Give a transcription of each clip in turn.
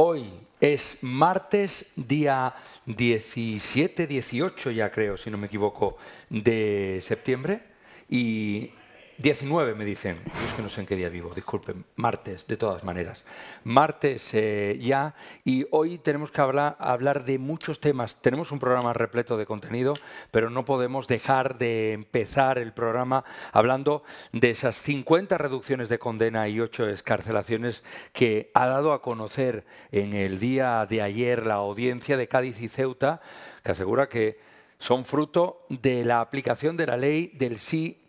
Hoy es martes, día 17, 18 ya creo, si no me equivoco, de septiembre. Y 19 me dicen, es que no sé en qué día vivo, disculpen, martes de todas maneras. Martes eh, ya y hoy tenemos que hablar, de muchos temas. Tenemos un programa repleto de contenido, pero no podemos dejar de empezar el programa hablando de esas 50 reducciones de condena y 8 escarcelaciones que ha dado a conocer en el día de ayer la audiencia de Cádiz y Ceuta, que asegura que son fruto de la aplicación de la ley del sí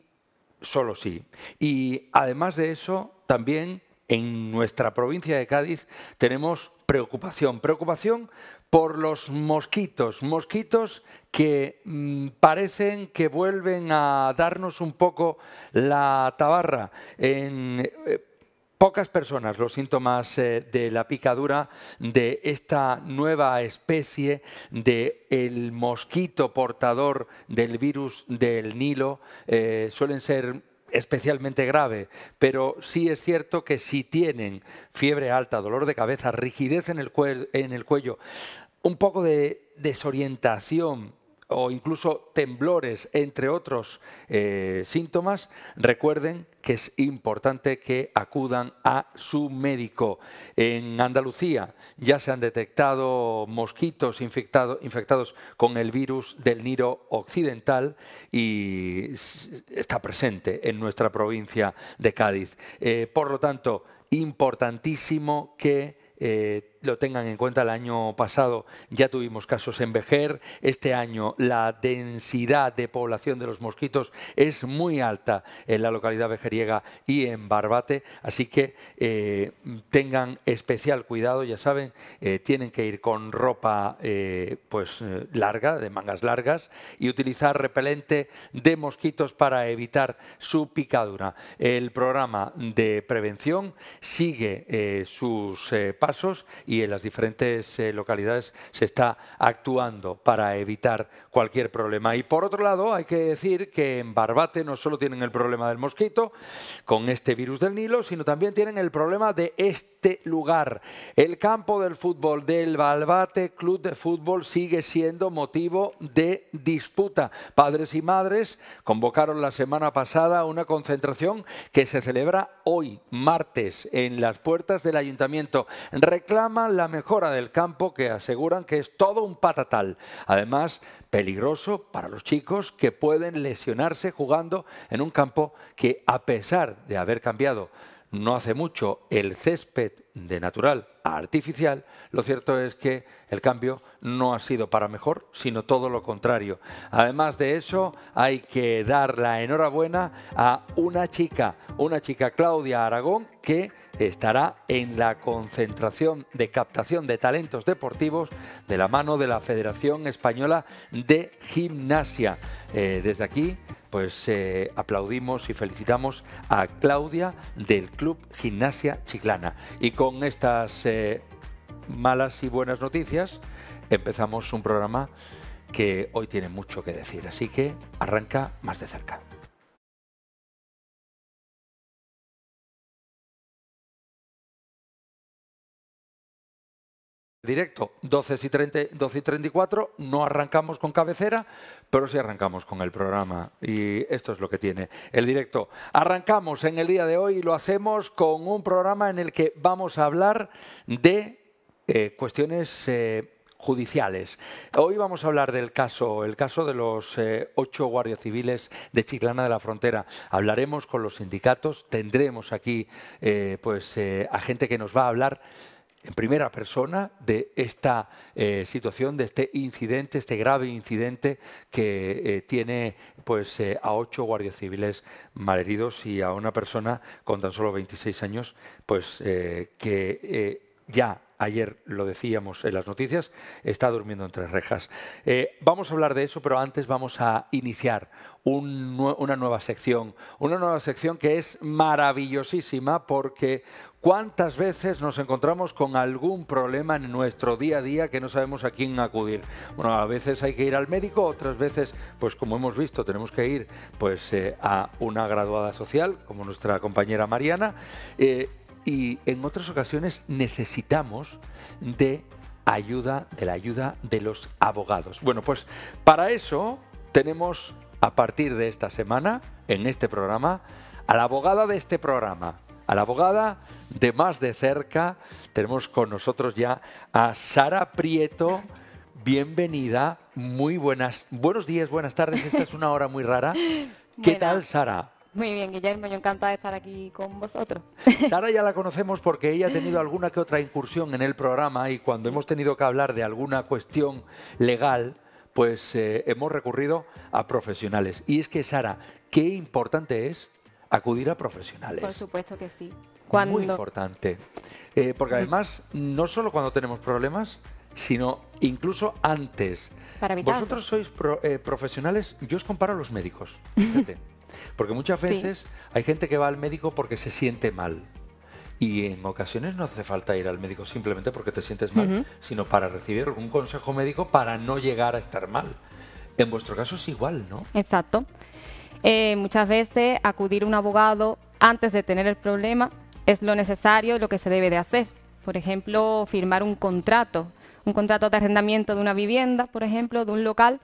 solo sí. Y además de eso, también en nuestra provincia de Cádiz tenemos preocupación. Preocupación por los mosquitos. Mosquitos que mm, parecen que vuelven a darnos un poco la tabarra. En, eh, pocas personas los síntomas eh, de la picadura de esta nueva especie de el mosquito portador del virus del Nilo eh, suelen ser especialmente grave, pero sí es cierto que si tienen fiebre alta, dolor de cabeza, rigidez en el, en el cuello, un poco de desorientación, o incluso temblores, entre otros eh, síntomas, recuerden que es importante que acudan a su médico. En Andalucía ya se han detectado mosquitos infectados con el virus del Niro occidental y está presente en nuestra provincia de Cádiz. Eh, por lo tanto, importantísimo que eh, lo tengan en cuenta, el año pasado ya tuvimos casos en Vejer, este año la densidad de población de los mosquitos es muy alta en la localidad vejeriega y en Barbate, así que eh, tengan especial cuidado, ya saben, eh, tienen que ir con ropa eh, pues larga, de mangas largas, y utilizar repelente de mosquitos para evitar su picadura. El programa de prevención sigue sus pasos y en las diferentes eh, localidades se está actuando para evitar cualquier problema. Y por otro lado, hay que decir que en Barbate no solo tienen el problema del mosquito con este virus del Nilo, sino también tienen el problema de este lugar. El campo del fútbol del Barbate Club de Fútbol sigue siendo motivo de disputa. Padres y madres convocaron la semana pasada una concentración que se celebra hoy, martes, en las puertas del ayuntamiento. La mejora del campo que aseguran que es todo un patatal. Además, peligroso para los chicos que pueden lesionarse jugando en un campo que a pesar de haber cambiado no hace mucho el césped de natural a artificial, lo cierto es que el cambio no ha sido para mejor, sino todo lo contrario. Además de eso, hay que dar la enhorabuena a una chica, una chica Claudia Aragón, que estará en la concentración de captación de talentos deportivos de la mano de la Federación Española de Gimnasia. Eh, desde aquí, pues eh, aplaudimos y felicitamos a Claudia del Club Gimnasia Chiclana. Y con estas eh, malas y buenas noticias, empezamos un programa que hoy tiene mucho que decir. Así que arranca más de cerca. Directo, 12 y, 30, 12 y 34, no arrancamos con cabecera, pero sí arrancamos con el programa y esto es lo que tiene el directo. Arrancamos en el día de hoy y lo hacemos con un programa en el que vamos a hablar de eh, cuestiones eh, judiciales. Hoy vamos a hablar del caso, el caso de los eh, ocho guardias civiles de Chiclana de la Frontera. Hablaremos con los sindicatos, tendremos aquí pues a gente que nos va a hablar en primera persona de esta eh, situación, de este incidente, este grave incidente que eh, tiene pues, eh, a ocho guardias civiles malheridos y a una persona con tan solo 26 años pues, que ya ayer lo decíamos en las noticias, está durmiendo entre rejas. vamos a hablar de eso, pero antes vamos a iniciar una nueva sección, una nueva sección que es maravillosísima porque ¿Cuántas veces nos encontramos con algún problema en nuestro día a día que no sabemos a quién acudir? Bueno, a veces hay que ir al médico, otras veces, pues como hemos visto, tenemos que ir pues, eh, a una graduada social, como nuestra compañera Mariana. Eh, y en otras ocasiones necesitamos de ayuda, de la ayuda de los abogados. Bueno, pues para eso tenemos a partir de esta semana, en este programa, a la abogada de este programa, a la abogada de más de cerca. Tenemos con nosotros ya a Sara Prieto. Bienvenida, muy buenas, buenos días, buenas tardes. Esta es una hora muy rara. ¿Qué tal, Sara? Muy bien, Guillermo, yo encantada de estar aquí con vosotros. Sara ya la conocemos porque ella ha tenido alguna que otra incursión en el programa y cuando hemos tenido que hablar de alguna cuestión legal, pues eh, hemos recurrido a profesionales. Y es que, Sara, qué importante es acudir a profesionales. Por supuesto que sí. Muy importante. Eh, porque además, no solo cuando tenemos problemas, sino incluso antes. Para Vosotros sois eh, profesionales, yo os comparo a los médicos. Fíjate. Porque muchas veces hay gente que va al médico porque se siente mal. Y en ocasiones no hace falta ir al médico simplemente porque te sientes mal, sino para recibir algún consejo médico para no llegar a estar mal. En vuestro caso es igual, ¿no? Exacto. Eh, muchas veces acudir a un abogado antes de tener el problema es lo necesario y lo que se debe de hacer. Por ejemplo, firmar un contrato, un contrato de arrendamiento de una vivienda, por ejemplo, de un local,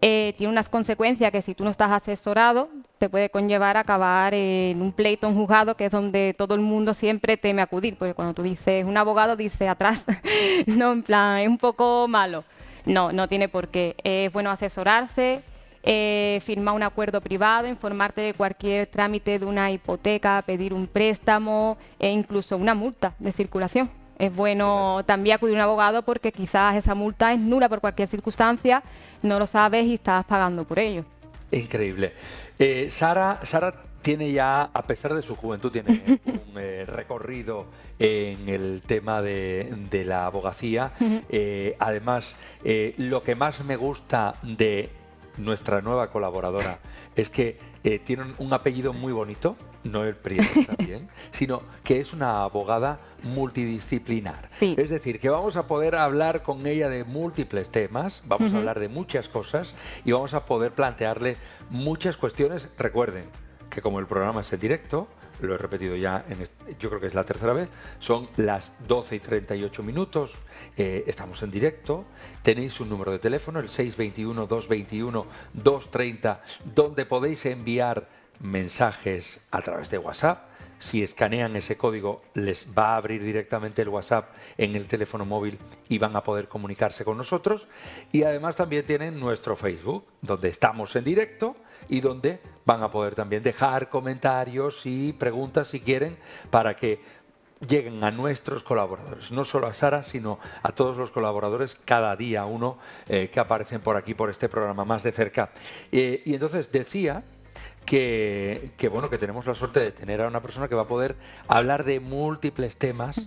eh, tiene unas consecuencias que si tú no estás asesorado te puede conllevar a acabar en un pleito, en juzgado, que es donde todo el mundo siempre teme acudir, porque cuando tú dices un abogado dice atrás, no, en plan, es un poco malo. No, no tiene por qué. Es bueno asesorarse, eh, firmar un acuerdo privado, informarte de cualquier trámite de una hipoteca, pedir un préstamo e incluso una multa de circulación. Es bueno también acudir a un abogado porque quizás esa multa es nula por cualquier circunstancia, no lo sabes y estás pagando por ello. Increíble. Eh, Sara, Sara tiene ya, a pesar de su juventud, tiene un eh, recorrido en el tema de, la abogacía. Eh, además, lo que más me gusta de nuestra nueva colaboradora es que tiene un apellido muy bonito no el Prieto también, sino que es una abogada multidisciplinar. Es decir, que vamos a poder hablar con ella de múltiples temas, vamos a hablar de muchas cosas y vamos a poder plantearle muchas cuestiones. Recuerden que como el programa es en directo, lo he repetido ya, en yo creo que es la tercera vez, son las 12 y 38 minutos, eh, estamos en directo, tenéis un número de teléfono, el 621-221-230, donde podéis enviar mensajes a través de WhatsApp. Si escanean ese código, les va a abrir directamente el WhatsApp en el teléfono móvil y van a poder comunicarse con nosotros. Y además también tienen nuestro Facebook, donde estamos en directo y donde van a poder también dejar comentarios y preguntas si quieren para que lleguen a nuestros colaboradores, no solo a Sara, sino a todos los colaboradores, cada día uno eh, que aparecen por aquí, por este programa más de cerca. Eh, y entonces decía que, bueno, que tenemos la suerte de tener a una persona que va a poder hablar de múltiples temas.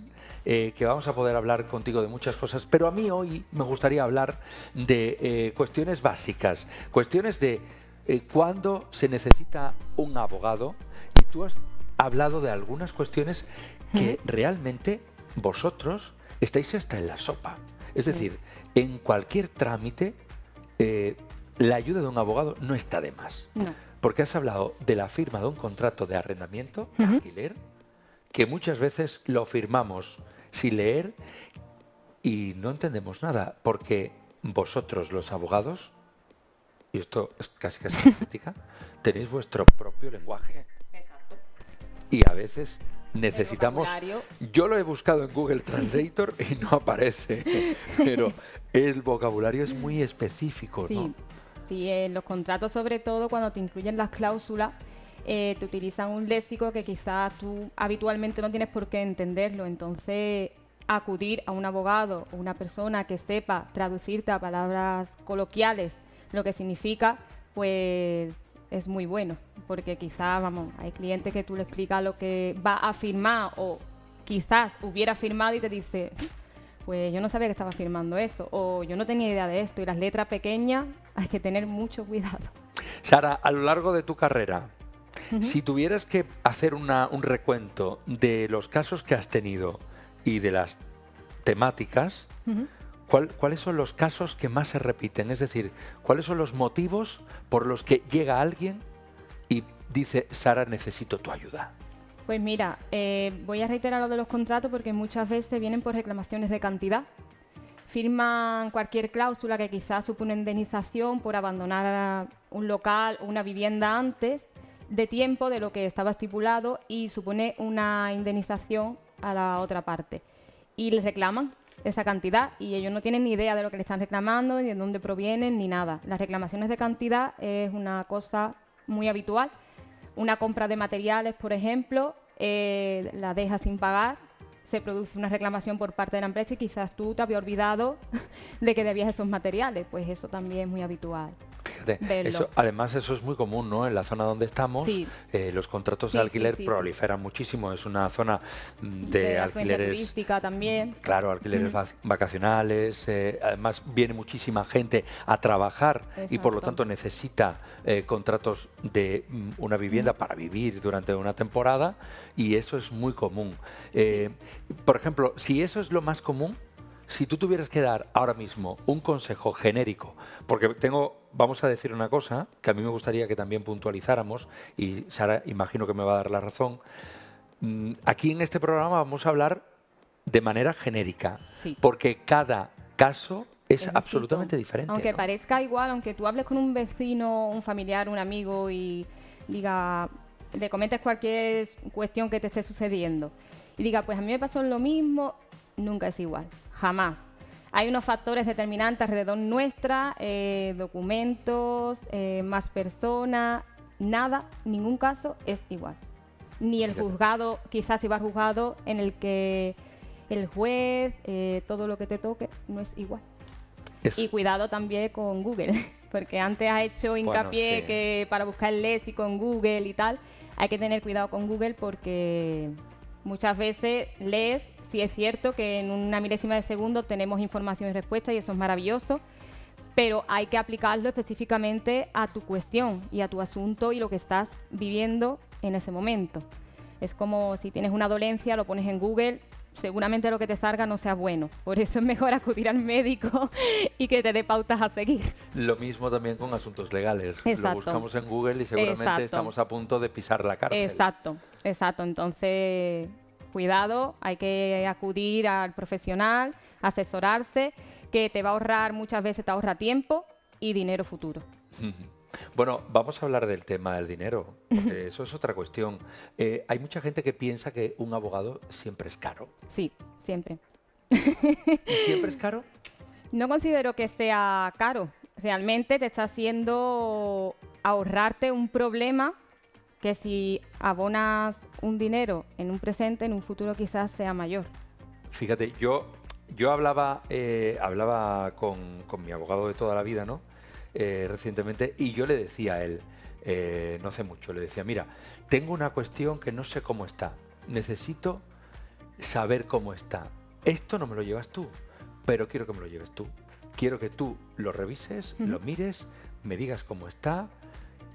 Eh, que vamos a poder hablar contigo de muchas cosas, pero a mí hoy me gustaría hablar de cuestiones básicas, cuestiones de eh, cuándo se necesita un abogado y tú has hablado de algunas cuestiones que realmente vosotros estáis hasta en la sopa. Es decir, en cualquier trámite la ayuda de un abogado no está de más. No porque has hablado de la firma de un contrato de arrendamiento, de alquiler, que muchas veces lo firmamos sin leer y no entendemos nada, porque vosotros los abogados, y esto es casi casi crítica, tenéis vuestro propio lenguaje. Exacto. Y a veces necesitamos... Yo lo he buscado en Google Translator y no aparece, pero el vocabulario es muy específico, ¿no? Sí, en los contratos sobre todo cuando te incluyen las cláusulas, eh, te utilizan un léxico que quizás tú habitualmente no tienes por qué entenderlo. Entonces, acudir a un abogado o una persona que sepa traducirte a palabras coloquiales lo que significa, pues es muy bueno, porque quizás, vamos, hay clientes que tú le explicas lo que va a firmar o quizás hubiera firmado y te dice, pues yo no sabía que estaba firmando esto o yo no tenía idea de esto y las letras pequeñas hay que tener mucho cuidado. Sara, a lo largo de tu carrera, si tuvieras que hacer un recuento de los casos que has tenido y de las temáticas, ¿cuáles son los casos que más se repiten? Es decir, ¿cuáles son los motivos por los que llega alguien y dice, Sara, necesito tu ayuda? Pues mira, eh, voy a reiterar lo de los contratos porque muchas veces vienen por reclamaciones de cantidad. Firman cualquier cláusula que quizás supone indemnización por abandonar un local o una vivienda antes de tiempo de lo que estaba estipulado y supone una indemnización a la otra parte. Y les reclaman esa cantidad y ellos no tienen ni idea de lo que le están reclamando, ni de dónde provienen, ni nada. Las reclamaciones de cantidad es una cosa muy habitual. Una compra de materiales, por ejemplo, eh, la deja sin pagar, se produce una reclamación por parte de la empresa y quizás tú te habías olvidado de que debías esos materiales, pues eso también es muy habitual además, eso es muy común, ¿no? En la zona donde estamos, eh, los contratos de alquiler proliferan muchísimo. Es una zona mm, de, alquileres. turística también. Claro, alquileres vacacionales. Eh, además, viene muchísima gente a trabajar y por lo tanto necesita eh, contratos de mm, una vivienda para vivir durante una temporada y eso es muy común. por ejemplo, si eso es lo más común, si tú tuvieras que dar ahora mismo un consejo genérico, porque tengo, vamos a decir una cosa que a mí me gustaría que también puntualizáramos, y Sara imagino que me va a dar la razón, mm, aquí en este programa vamos a hablar de manera genérica, porque cada caso es, absolutamente diferente. Aunque parezca igual, aunque tú hables con un vecino, un familiar, un amigo y diga, le comentes cualquier cuestión que te esté sucediendo y diga, pues a mí me pasó lo mismo, nunca es igual jamás. Hay unos factores determinantes alrededor nuestra, eh, documentos, eh, más personas, nada, ningún caso es igual. Ni el juzgado, quizás si va juzgado en el que el juez, eh, todo lo que te toque, no es igual. Y cuidado también con Google, porque antes ha hecho hincapié que para buscar el léxico en Google y tal, hay que tener cuidado con Google porque muchas veces lees sí es cierto que en una milésima de segundo tenemos información y respuesta y eso es maravilloso, pero hay que aplicarlo específicamente a tu cuestión y a tu asunto y lo que estás viviendo en ese momento. Es como si tienes una dolencia, lo pones en Google, seguramente lo que te salga no sea bueno. Por eso es mejor acudir al médico y que te dé pautas a seguir. Lo mismo también con asuntos legales. Lo buscamos en Google y seguramente estamos a punto de pisar la cárcel. Exacto, exacto. Entonces, cuidado, hay que acudir al profesional, asesorarse, que te va a ahorrar, muchas veces te ahorra tiempo y dinero futuro. Bueno, vamos a hablar del tema del dinero, porque eso es otra cuestión. Eh, hay mucha gente que piensa que un abogado siempre es caro. Sí, siempre. ¿Y siempre es caro? No considero que sea caro. Realmente te está haciendo ahorrarte un problema que si abonas un dinero en un presente, en un futuro quizás sea mayor. Fíjate, yo, yo hablaba, eh, hablaba con, mi abogado de toda la vida, ¿no? Eh, recientemente, y yo le decía a él, eh, no hace mucho, le decía, mira, tengo una cuestión que no sé cómo está, necesito saber cómo está. Esto no me lo llevas tú, pero quiero que me lo lleves tú. Quiero que tú lo revises, lo mires, me digas cómo está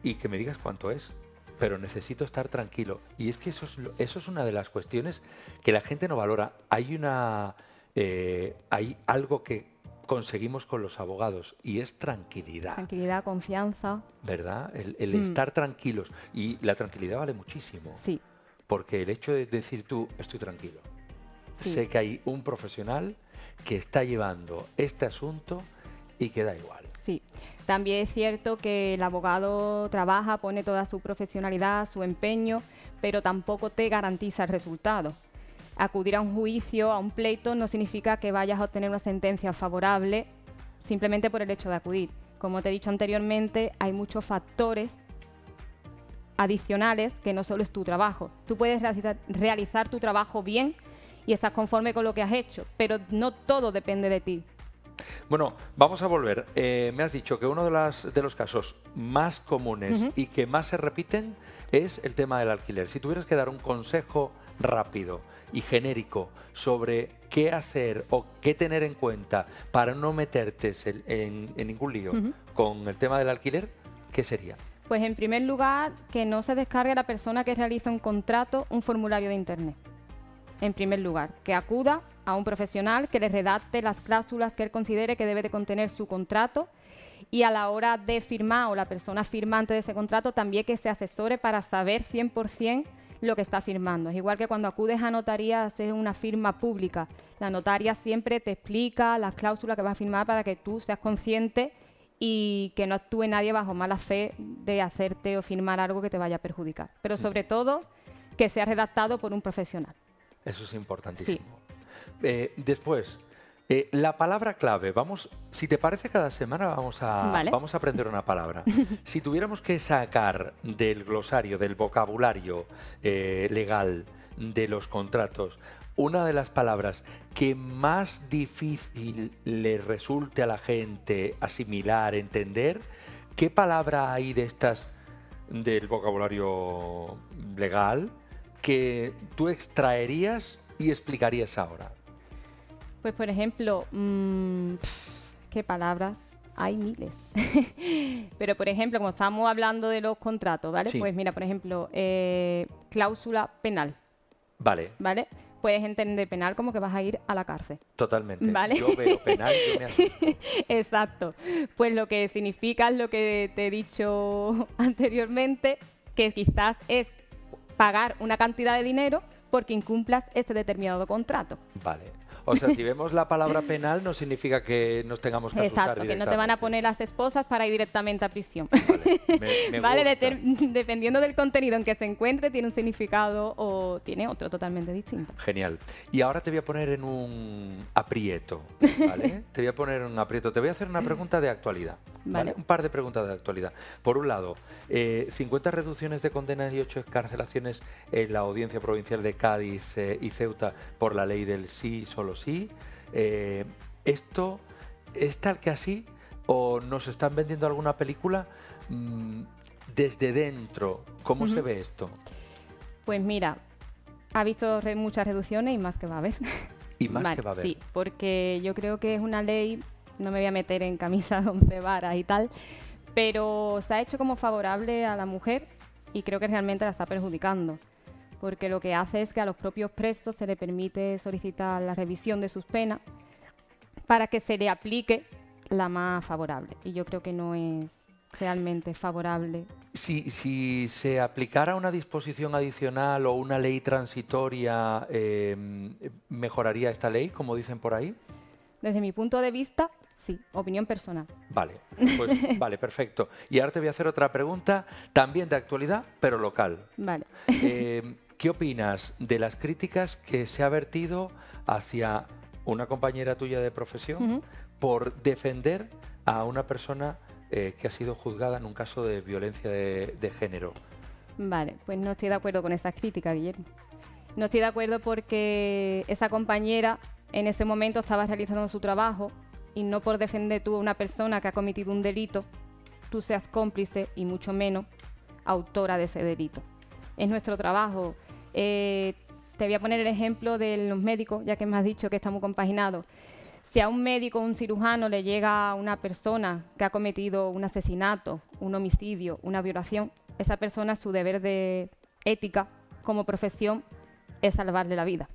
y que me digas cuánto es pero necesito estar tranquilo. Y es que eso es, eso es una de las cuestiones que la gente no valora. Hay, una, eh, hay algo que conseguimos con los abogados y es tranquilidad. Tranquilidad, confianza. ¿Verdad? El, mm. estar tranquilos. Y la tranquilidad vale muchísimo. Sí. Porque el hecho de decir tú, estoy tranquilo. Sé que hay un profesional que está llevando este asunto y que da igual. Sí, también es cierto que el abogado trabaja, pone toda su profesionalidad, su empeño, pero tampoco te garantiza el resultado. Acudir a un juicio, a un pleito, no significa que vayas a obtener una sentencia favorable simplemente por el hecho de acudir. Como te he dicho anteriormente, hay muchos factores adicionales que no solo es tu trabajo. Tú puedes realizar tu trabajo bien y estás conforme con lo que has hecho, pero no todo depende de ti. Bueno, vamos a volver. Eh, me has dicho que uno de, las, de los casos más comunes y que más se repiten es el tema del alquiler. Si tuvieras que dar un consejo rápido y genérico sobre qué hacer o qué tener en cuenta para no meterte en, ningún lío con el tema del alquiler, ¿qué sería? Pues en primer lugar, que no se descargue a la persona que realiza un contrato un formulario de Internet en primer lugar, que acuda a un profesional que le redacte las cláusulas que él considere que debe de contener su contrato y a la hora de firmar o la persona firmante de ese contrato también que se asesore para saber 100% lo que está firmando. Es igual que cuando acudes a notaría a hacer una firma pública. La notaria siempre te explica las cláusulas que vas a firmar para que tú seas consciente y que no actúe nadie bajo mala fe de hacerte o firmar algo que te vaya a perjudicar. Pero sobre todo que sea redactado por un profesional. Eso es importantísimo. Eh, después, eh, la palabra clave, vamos, si te parece, cada semana vamos a, vamos a aprender una palabra. si tuviéramos que sacar del glosario, del vocabulario eh, legal, de los contratos, una de las palabras que más difícil le resulte a la gente asimilar, entender, ¿qué palabra hay de estas del vocabulario legal que tú extraerías y explicarías ahora? Pues por ejemplo, mm, ¿qué palabras? Hay miles. Pero por ejemplo, como estamos hablando de los contratos, ¿vale? Pues mira, por ejemplo, eh, cláusula penal. Vale. ¿Vale? Puedes entender penal como que vas a ir a la cárcel. Totalmente. Yo veo penal, yo me asusto. Exacto. Pues lo que significa es lo que te he dicho anteriormente, que quizás es pagar una cantidad de dinero porque incumplas ese determinado contrato. Vale. O sea, si vemos la palabra penal no significa que nos tengamos que asustar Exacto, que no te van a poner las esposas para ir directamente a prisión. Vale, dependiendo del contenido en que se encuentre, tiene un significado o tiene otro totalmente distinto. Genial. Y ahora te voy a poner en un aprieto, ¿vale? te voy a poner en un aprieto. Te voy a hacer una pregunta de actualidad, ¿vale? Un par de preguntas de actualidad. Por un lado, 50 eh, reducciones de condenas y 8 escarcelaciones en la Audiencia Provincial de Cádiz eh, y Ceuta por la ley del sí, solo sí. Eh, ¿Esto es tal que así? ¿O nos están vendiendo alguna película mm, desde dentro? ¿Cómo se ve esto? Pues mira, ha visto muchas reducciones y más que va a haber. Y más que va a haber. Sí, porque yo creo que es una ley, no me voy a meter en camisa de once varas y tal, pero se ha hecho como favorable a la mujer y creo que realmente la está perjudicando porque lo que hace es que a los propios presos se le permite solicitar la revisión de sus penas para que se le aplique la más favorable. Y yo creo que no es realmente favorable. Si, si se aplicara una disposición adicional o una ley transitoria, em, ¿mejoraría esta ley, como dicen por ahí? Desde mi punto de vista, sí, opinión personal. Vale, pues, vale, perfecto. Y ahora te voy a hacer otra pregunta, también de actualidad, pero local. Vale. Em, ¿Qué opinas de las críticas que se ha vertido hacia una compañera tuya de profesión por defender a una persona eh, que ha sido juzgada en un caso de violencia de, género? Vale, pues no estoy de acuerdo con esas críticas, Guillermo. No estoy de acuerdo porque esa compañera en ese momento estaba realizando su trabajo y no por defender tú a una persona que ha cometido un delito, tú seas cómplice y mucho menos autora de ese delito. Es nuestro trabajo eh, te voy a poner el ejemplo de los médicos, ya que me has dicho que estamos compaginados. Si a un médico o un cirujano le llega a una persona que ha cometido un asesinato, un homicidio, una violación, esa persona su deber de ética como profesión es salvarle la vida.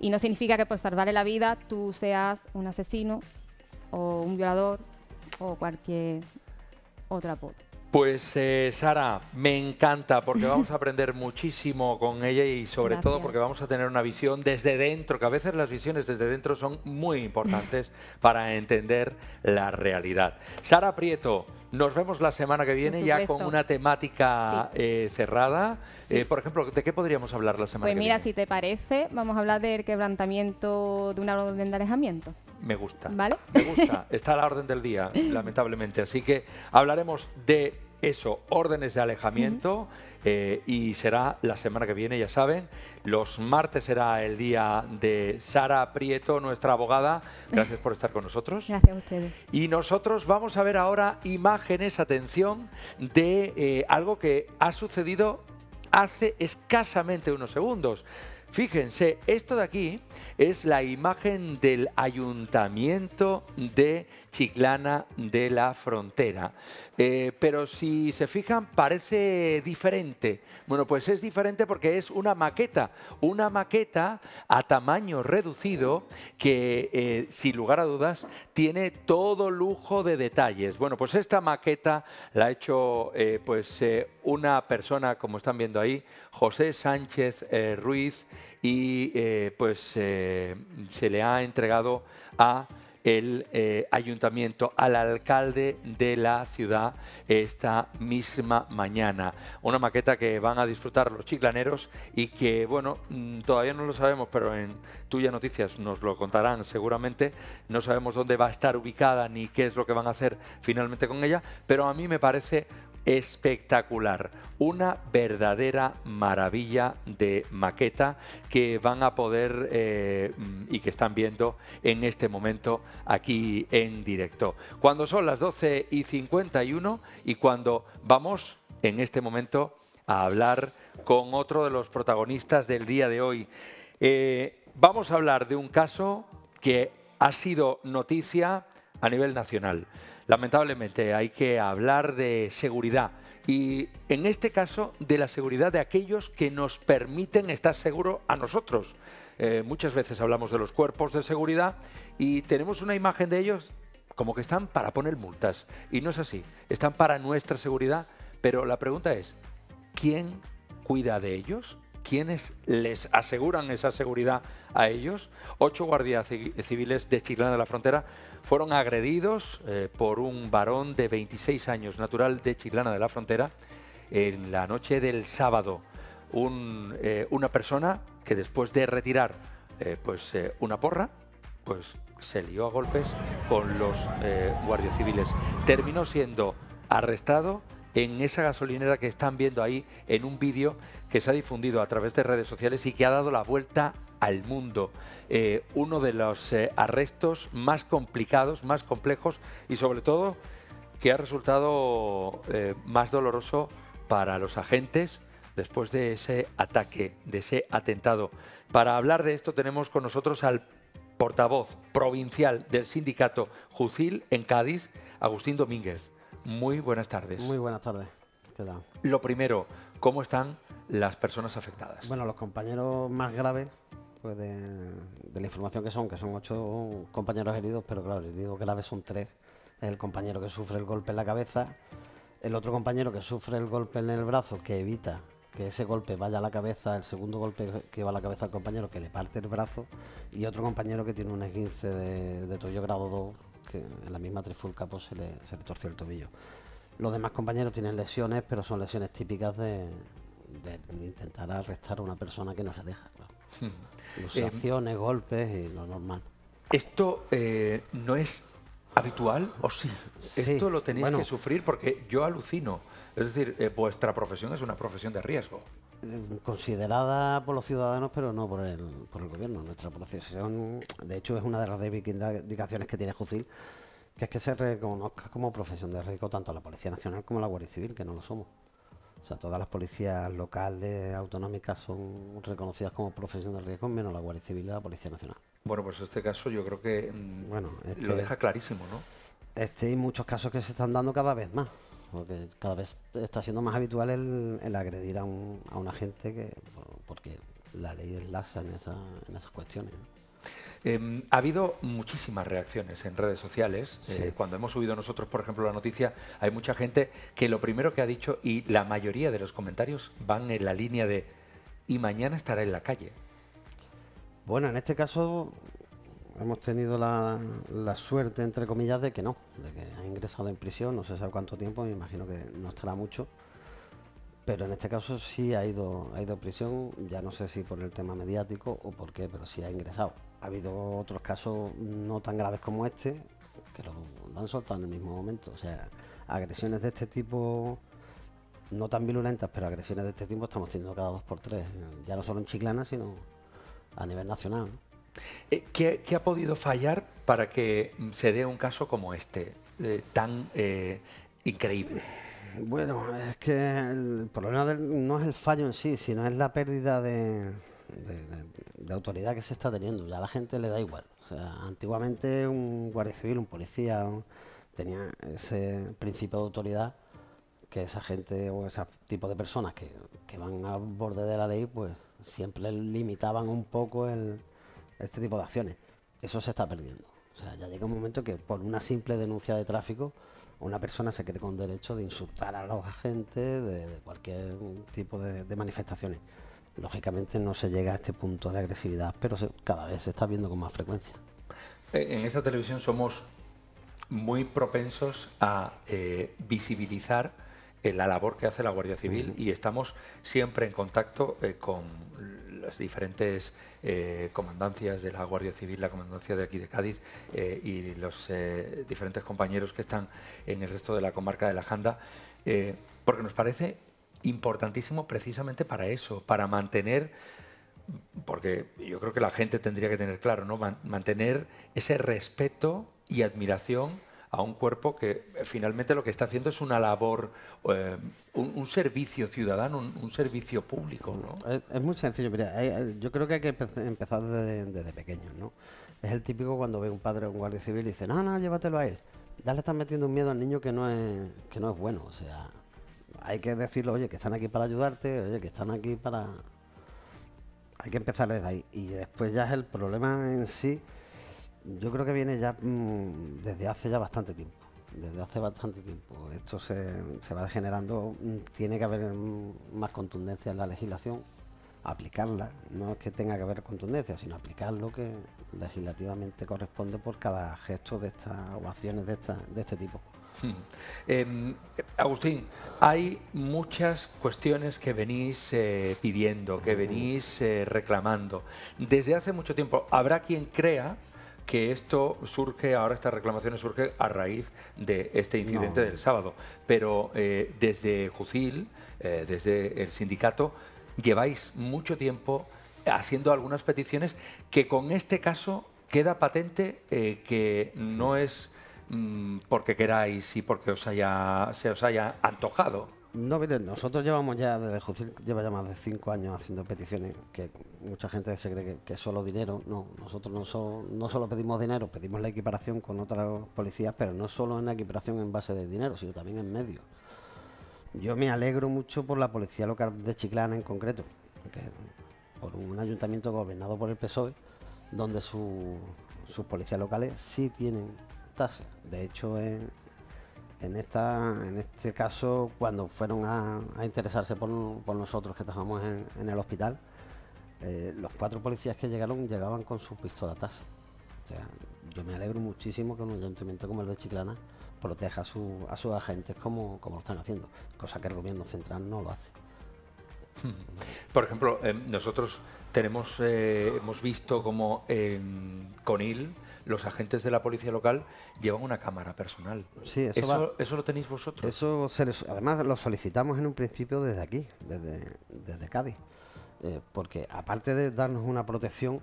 Y no significa que por salvarle la vida tú seas un asesino o un violador o cualquier otra apodo. Pues eh, Sara, me encanta porque vamos a aprender muchísimo con ella y sobre todo porque vamos a tener una visión desde dentro, que a veces las visiones desde dentro son muy importantes para entender la realidad. Sara Prieto, nos vemos la semana que viene ya con una temática eh, cerrada. Eh, por ejemplo, ¿de qué podríamos hablar la semana pues que viene? Pues mira, si te parece, vamos a hablar del quebrantamiento de una orden de alejamiento. Me gusta. ¿Vale? Me gusta. Está a la orden del día, lamentablemente. Así que hablaremos de eso, órdenes de alejamiento eh, y será la semana que viene, ya saben. Los martes será el día de Sara Prieto, nuestra abogada. Gracias por estar con nosotros. Gracias a ustedes. Y nosotros vamos a ver ahora imágenes, atención, de eh, algo que ha sucedido hace escasamente unos segundos. Fíjense, esto de aquí es la imagen del ayuntamiento de Chiclana de la Frontera. Eh, pero si se fijan, parece diferente. Bueno, pues es diferente porque es una maqueta, una maqueta a tamaño reducido que, eh, sin lugar a dudas, tiene todo lujo de detalles. Bueno, pues esta maqueta la ha hecho eh, pues, una persona, como están viendo ahí, José Sánchez Ruiz, y pues se le ha entregado a el eh, ayuntamiento, al alcalde de la ciudad esta misma mañana. Una maqueta que van a disfrutar los chiclaneros y que, bueno, mm, todavía no lo sabemos, pero en Tuya Noticias nos lo contarán seguramente. No sabemos dónde va a estar ubicada ni qué es lo que van a hacer finalmente con ella, pero a mí me parece espectacular, una verdadera maravilla de maqueta que van a poder eh, y que están viendo en este momento aquí en directo. Cuando son las 12 y 51 y cuando vamos en este momento a hablar con otro de los protagonistas del día de hoy. Eh, vamos a hablar de un caso que ha sido noticia a nivel nacional. Lamentablemente hay que hablar de seguridad y en este caso de la seguridad de aquellos que nos permiten estar seguros a nosotros. Eh, muchas veces hablamos de los cuerpos de seguridad y tenemos una imagen de ellos como que están para poner multas. Y no es así, están para nuestra seguridad, pero la pregunta es, ¿quién cuida de ellos? ¿Quiénes les aseguran esa seguridad a ellos? Ocho guardias civiles de Chiclana de la Frontera fueron agredidos eh, por un varón de 26 años, natural de Chiclana de la Frontera, en la noche del sábado. Eh, una persona que después de retirar eh, pues, una porra, pues se lió a golpes con los guardias civiles. Terminó siendo arrestado en esa gasolinera que están viendo ahí en un vídeo que se ha difundido a través de redes sociales y que ha dado la vuelta al mundo. Eh, uno de los eh, arrestos más complicados, más complejos y sobre todo que ha resultado eh, más doloroso para los agentes después de ese ataque, de ese atentado. Para hablar de esto tenemos con nosotros al portavoz provincial del sindicato Jucil en Cádiz, Agustín Domínguez. Muy buenas tardes. Muy buenas tardes. ¿Qué tal? Lo primero, ¿cómo están las personas afectadas? Bueno, los compañeros más graves, pues de, la información que son, que son ocho compañeros heridos, pero claro, heridos graves son tres. Es el compañero que sufre el golpe en la cabeza, el otro compañero que sufre el golpe en el brazo, que evita que ese golpe vaya a la cabeza, el segundo golpe que va a la cabeza al compañero, que le parte el brazo, y otro compañero que tiene un esguince de, de toyo grado 2, que en la misma trifulca pues, se, le, se torció el tobillo. Los demás compañeros tienen lesiones, pero son lesiones típicas de, intentar arrestar a una persona que no se deja. Eh, golpes y lo normal. ¿Esto eh, no es habitual o sí? Esto lo tenéis que sufrir porque yo alucino. Es decir, eh, vuestra profesión es una profesión de riesgo considerada por los ciudadanos, pero no por el, por el gobierno. Nuestra profesión, de hecho, es una de las reivindicaciones que tiene Jucil, que es que se reconozca como profesión de riesgo tanto la Policía Nacional como la Guardia Civil, que no lo somos. O sea, todas las policías locales, autonómicas, son reconocidas como profesión de riesgo, menos la Guardia Civil y la Policía Nacional. Bueno, pues este caso yo creo que mm, bueno, lo deja clarísimo, ¿no? Este y muchos casos que se están dando cada vez más porque cada vez está siendo más habitual el, agredir a un, a un agente que, porque la ley es laxa en, en esas cuestiones. Em, ha habido muchísimas reacciones en redes sociales. Eh, cuando hemos subido nosotros, por ejemplo, la noticia, hay mucha gente que lo primero que ha dicho, y la mayoría de los comentarios van en la línea de, y mañana estará en la calle. Bueno, en este caso hemos tenido la, suerte, entre comillas, de que no, de que ha ingresado en prisión, no sé sabe cuánto tiempo, me imagino que no estará mucho, pero en este caso sí ha ido, ha ido a prisión, ya no sé si por el tema mediático o por qué, pero sí ha ingresado. Ha habido otros casos no tan graves como este, que lo, han soltado en el mismo momento, o sea, agresiones de este tipo no tan virulentas, pero agresiones de este tipo estamos teniendo cada dos por tres, ya no solo en Chiclana, sino a nivel nacional. Eh, ¿Qué, ha podido fallar para que se dé un caso como este, eh, tan eh, increíble? Bueno, es que el problema no es el fallo en sí, sino es la pérdida de, autoridad que se está teniendo. Ya a la gente le da igual. O sea, antiguamente un guardia civil, un policía, tenía ese principio de autoridad que esa gente o ese tipo de personas que, que van al borde de la ley, pues siempre limitaban un poco el, este tipo de acciones. Eso se está perdiendo. O sea, ya llega un momento que por una simple denuncia de tráfico una persona se cree con derecho de insultar a los agentes de, cualquier tipo de, manifestaciones. Lógicamente no se llega a este punto de agresividad, pero cada vez se está viendo con más frecuencia. Eh, en esta televisión somos muy propensos a eh, visibilizar eh, la labor que hace la Guardia Civil y estamos siempre en contacto con las diferentes comandancias de la Guardia Civil, la comandancia de aquí de Cádiz y los diferentes compañeros que están en el resto de la comarca de la Janda, porque nos parece importantísimo precisamente para eso, para mantener porque yo creo que la gente tendría que tener claro, ¿no? mantener ese respeto y admiración a un cuerpo que eh, finalmente lo que está haciendo es una labor, eh, un, servicio ciudadano, un, servicio público. ¿no? Es, muy sencillo, yo creo que hay que empezar desde, pequeño. ¿no? Es el típico cuando ve un padre o un guardia civil y dice, no, no, llévatelo a él. Ya le están metiendo un miedo al niño que no es, que no es bueno. O sea, hay que decirlo, oye, que están aquí para ayudarte, oye, que están aquí para, hay que empezar desde ahí. Y después ya es el problema en sí, yo creo que viene ya mm, desde hace ya bastante tiempo. Desde hace bastante tiempo. Esto se, se va degenerando. Mm, tiene que haber mm, más contundencia en la legislación, aplicarla. No es que tenga que haber contundencia, sino aplicar lo que legislativamente corresponde por cada gesto de estas o acciones de, esta, de este tipo. Em, Agustín, hay muchas cuestiones que venís eh, pidiendo, que venís eh, reclamando. Desde hace mucho tiempo, habrá quien crea que esto surge, ahora estas reclamaciones surgen a raíz de este incidente del sábado, pero eh, desde Jucil, desde el sindicato, lleváis mucho tiempo haciendo algunas peticiones que con este caso queda patente que no es Mm, porque queráis y porque os haya, se os haya antojado. No, miren, nosotros llevamos ya, desde Jucil lleva ya más de cinco años haciendo peticiones, que mucha gente se cree que, es solo dinero. No, nosotros no, no solo pedimos dinero, pedimos la equiparación con otras policías, pero no solo en la equiparación en base de dinero, sino también en medios. Yo me alegro mucho por la policía local de Chiclana en concreto, que por un ayuntamiento gobernado por el PSOE, donde sus policías locales sí tienen de hecho, en, esta, en este caso, cuando fueron a, interesarse por, nosotros que estábamos en, el hospital, eh, los cuatro policías que llegaron llegaban con su pistola TAS. O sea, yo me alegro muchísimo que un ayuntamiento como el de Chiclana proteja a, sus agentes como, como lo están haciendo, cosa que el gobierno central no lo hace. Por ejemplo, eh, nosotros tenemos, eh, hemos visto como en Conil, los agentes de la policía local llevan una cámara personal. Sí, eso, eso, lo tenéis vosotros. Eso además lo solicitamos en un principio desde aquí, desde, desde Cádiz. Eh, porque aparte de darnos una protección,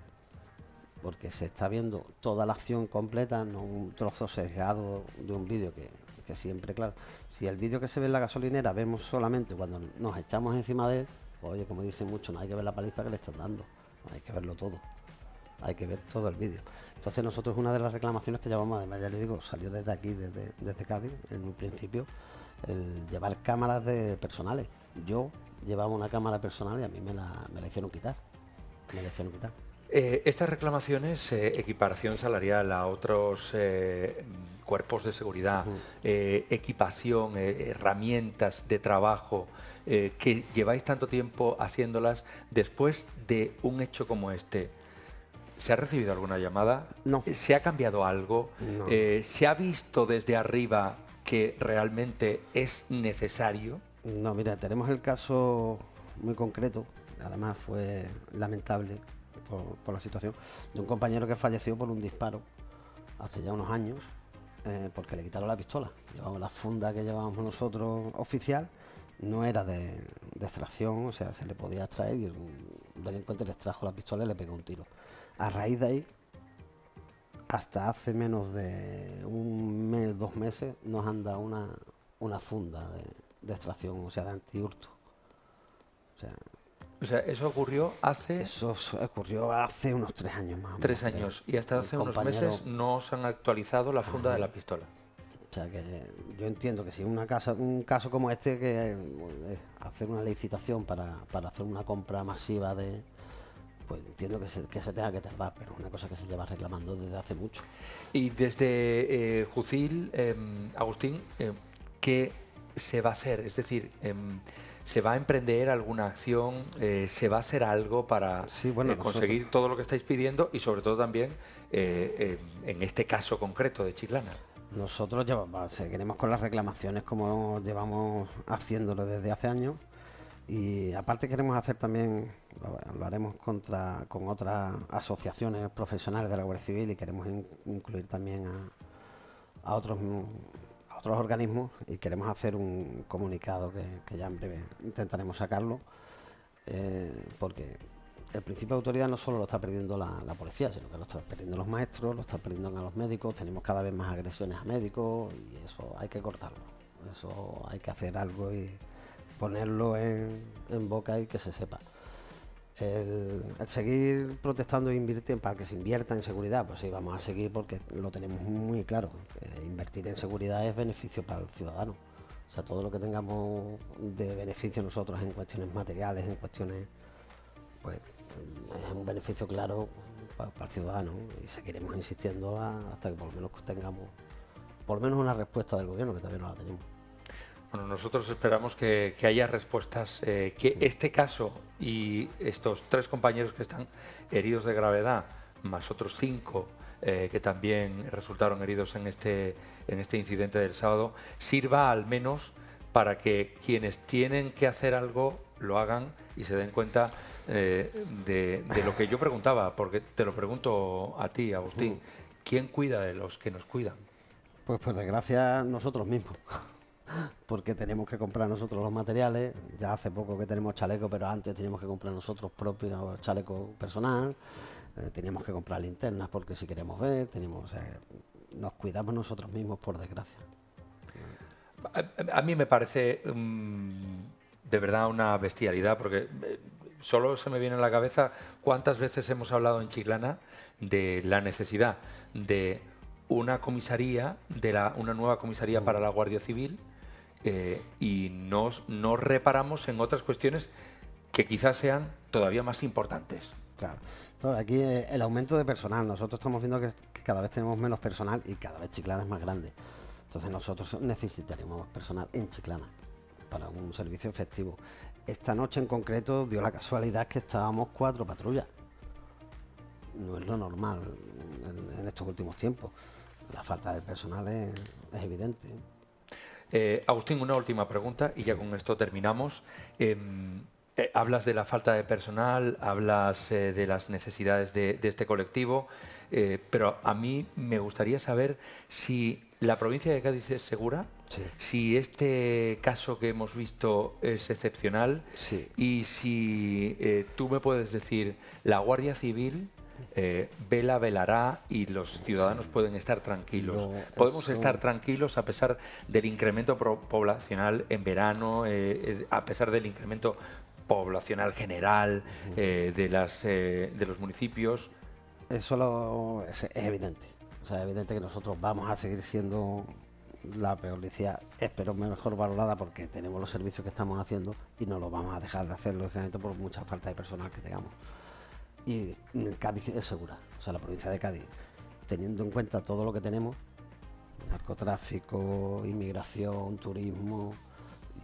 porque se está viendo toda la acción completa, no un trozo sesgado de un vídeo que, que siempre, claro, si el vídeo que se ve en la gasolinera vemos solamente cuando nos echamos encima de él, pues, oye, como dicen muchos, no hay que ver la paliza que le están dando, hay que verlo todo hay que ver todo el vídeo. Entonces nosotros una de las reclamaciones que llevamos, además ya le digo, salió desde aquí, desde, desde Cádiz, en un principio, el llevar cámaras de personales. Yo llevaba una cámara personal y a mí me la, me la hicieron quitar. Me la hicieron quitar. Eh, estas reclamaciones, eh, equiparación salarial a otros eh, cuerpos de seguridad, equipación, herramientas de trabajo, que lleváis tanto tiempo haciéndolas después de un hecho como este, ¿Se ha recibido alguna llamada? No. ¿Se ha cambiado algo? Eh, ¿Se ha visto desde arriba que realmente es necesario? No, mira, tenemos el caso muy concreto, además fue lamentable por, la situación, de un compañero que falleció por un disparo hace ya unos años, eh, porque le quitaron la pistola. Llevamos la funda que llevábamos nosotros oficial, no era de, de extracción, o sea, se le podía extraer y un delincuente le extrajo la pistola y le pegó un tiro. A raíz de ahí, hasta hace menos de un mes, dos meses, nos han dado una, funda de, extracción, o sea, de antiurto. O sea, eso ocurrió hace... Eso ocurrió hace unos tres años más. Tres años. Y hasta hace unos meses no os han actualizado la funda de la pistola. O sea, que yo entiendo que si una casa, un caso como este, que hacer una licitación para, para hacer una compra masiva de, pues entiendo que se, que se tenga que tardar, pero es una cosa que se lleva reclamando desde hace mucho. Y desde eh, Jucil, em, Agustín, em, ¿qué se va a hacer? Es decir, em, ¿se va a emprender alguna acción? Eh, ¿Se va a hacer algo para Sí, bueno, eh, conseguir todo lo que estáis pidiendo? Y sobre todo también, en este caso concreto de Chiclana. Nosotros llevamos, seguiremos con las reclamaciones como llevamos haciéndolo desde hace años y aparte queremos hacer también, lo, haremos contra, con otras asociaciones profesionales de la Guardia Civil y queremos in- incluir también a, a otros, otros organismos y queremos hacer un comunicado que, que ya en breve intentaremos sacarlo eh, porque el principio de autoridad no solo lo está perdiendo la, la policía, sino que lo están perdiendo los maestros, lo están perdiendo a los médicos, tenemos cada vez más agresiones a médicos y eso hay que cortarlo. Eso hay que hacer algo y ponerlo en, en boca y que se sepa. El, seguir protestando e invirtiendo para que se invierta en seguridad, pues sí, vamos a seguir porque lo tenemos muy claro. que invertir en seguridad es beneficio para el ciudadano. O sea, todo lo que tengamos de beneficio nosotros en cuestiones materiales, en cuestiones, pues es un beneficio claro pa- para, el ciudadano y seguiremos insistiendo hasta que por lo menos tengamos por lo menos una respuesta del gobierno que todavía no la tenemos. Bueno, nosotros esperamos que, que haya respuestas, eh, que este caso y estos tres compañeros que están heridos de gravedad, más otros cinco eh, que también resultaron heridos en este, en este incidente del sábado, sirva al menos para que quienes tienen que hacer algo lo hagan y se den cuenta eh, de, de lo que yo preguntaba, porque te lo pregunto a ti, Agustín, ¿quién cuida de los que nos cuidan? Pues por desgracia nosotros mismos. Porque tenemos que comprar nosotros los materiales. Ya hace poco que tenemos chaleco, pero antes teníamos que comprar nosotros propios chaleco personal. eh, teníamos que comprar linternas porque si queremos ver, tenemos, nos cuidamos nosotros mismos por desgracia. A, a mí me parece mm, de verdad una bestialidad, porque eh, solo se me viene a la cabeza cuántas veces hemos hablado en Chiclana de la necesidad de una comisaría, de la, una nueva comisaría para la Guardia Civil, eh, y no, no reparamos en otras cuestiones que quizás sean todavía más importantes. Claro. Aquí eh, el aumento de personal. Nosotros estamos viendo que, cada vez tenemos menos personal y cada vez Chiclana es más grande. Entonces nosotros necesitaremos personal en Chiclana para un servicio efectivo. Esta noche en concreto dio la casualidad que estábamos cuatro patrullas. No es lo normal en, estos últimos tiempos. La falta de personal es evidente. Eh, Agustín, una última pregunta y ya con esto terminamos. Em, eh, hablas de la falta de personal, hablas eh, de las necesidades de, de este colectivo, pero a mí me gustaría saber si la provincia de Cádiz es segura, Sí. si este caso que hemos visto es excepcional Sí. y si tú me puedes decir, la Guardia Civil eh, vela, velará y los ciudadanos pueden estar tranquilos. Lo- Podemos eso- estar tranquilos a pesar del incremento poblacional en verano, eh, eh, a pesar del incremento poblacional general eh, de, las, de los municipios. Eso lo- es, es evidente. O sea, es evidente que nosotros vamos a seguir siendo la policía, espero mejor valorada porque tenemos los servicios que estamos haciendo y no lo vamos a dejar de hacer, lógicamente, por mucha falta de personal que tengamos. Y Cádiz es segura, o sea, la provincia de Cádiz, teniendo en cuenta todo lo que tenemos, narcotráfico, inmigración, turismo,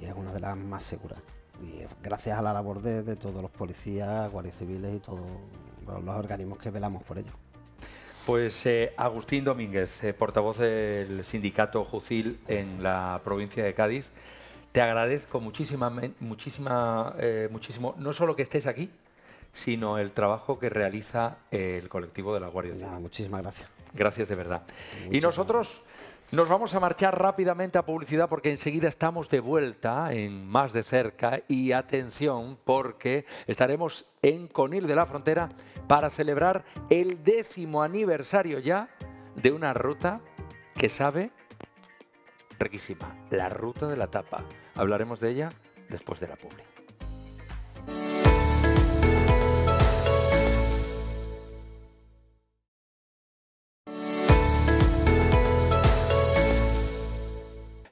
es una de las más seguras. Y gracias a la labor de, todos los policías, guardias civiles y todos los organismos que velamos por ello. Pues eh, Agustín Domínguez, eh, portavoz del sindicato Jucil en la provincia de Cádiz, te agradezco muchísima, muchísima, eh, muchísimo, no solo que estés aquí, sino el trabajo que realiza el colectivo de la Guardia Civil. Muchísimas gracias. Gracias de verdad. y nosotros nos vamos a marchar rápidamente a publicidad porque enseguida estamos de vuelta en Más de Cerca y atención porque estaremos en Conil de la Frontera para celebrar el décimo aniversario ya de una ruta que sabe riquísima, la ruta de la tapa. Hablaremos de ella después de la publi.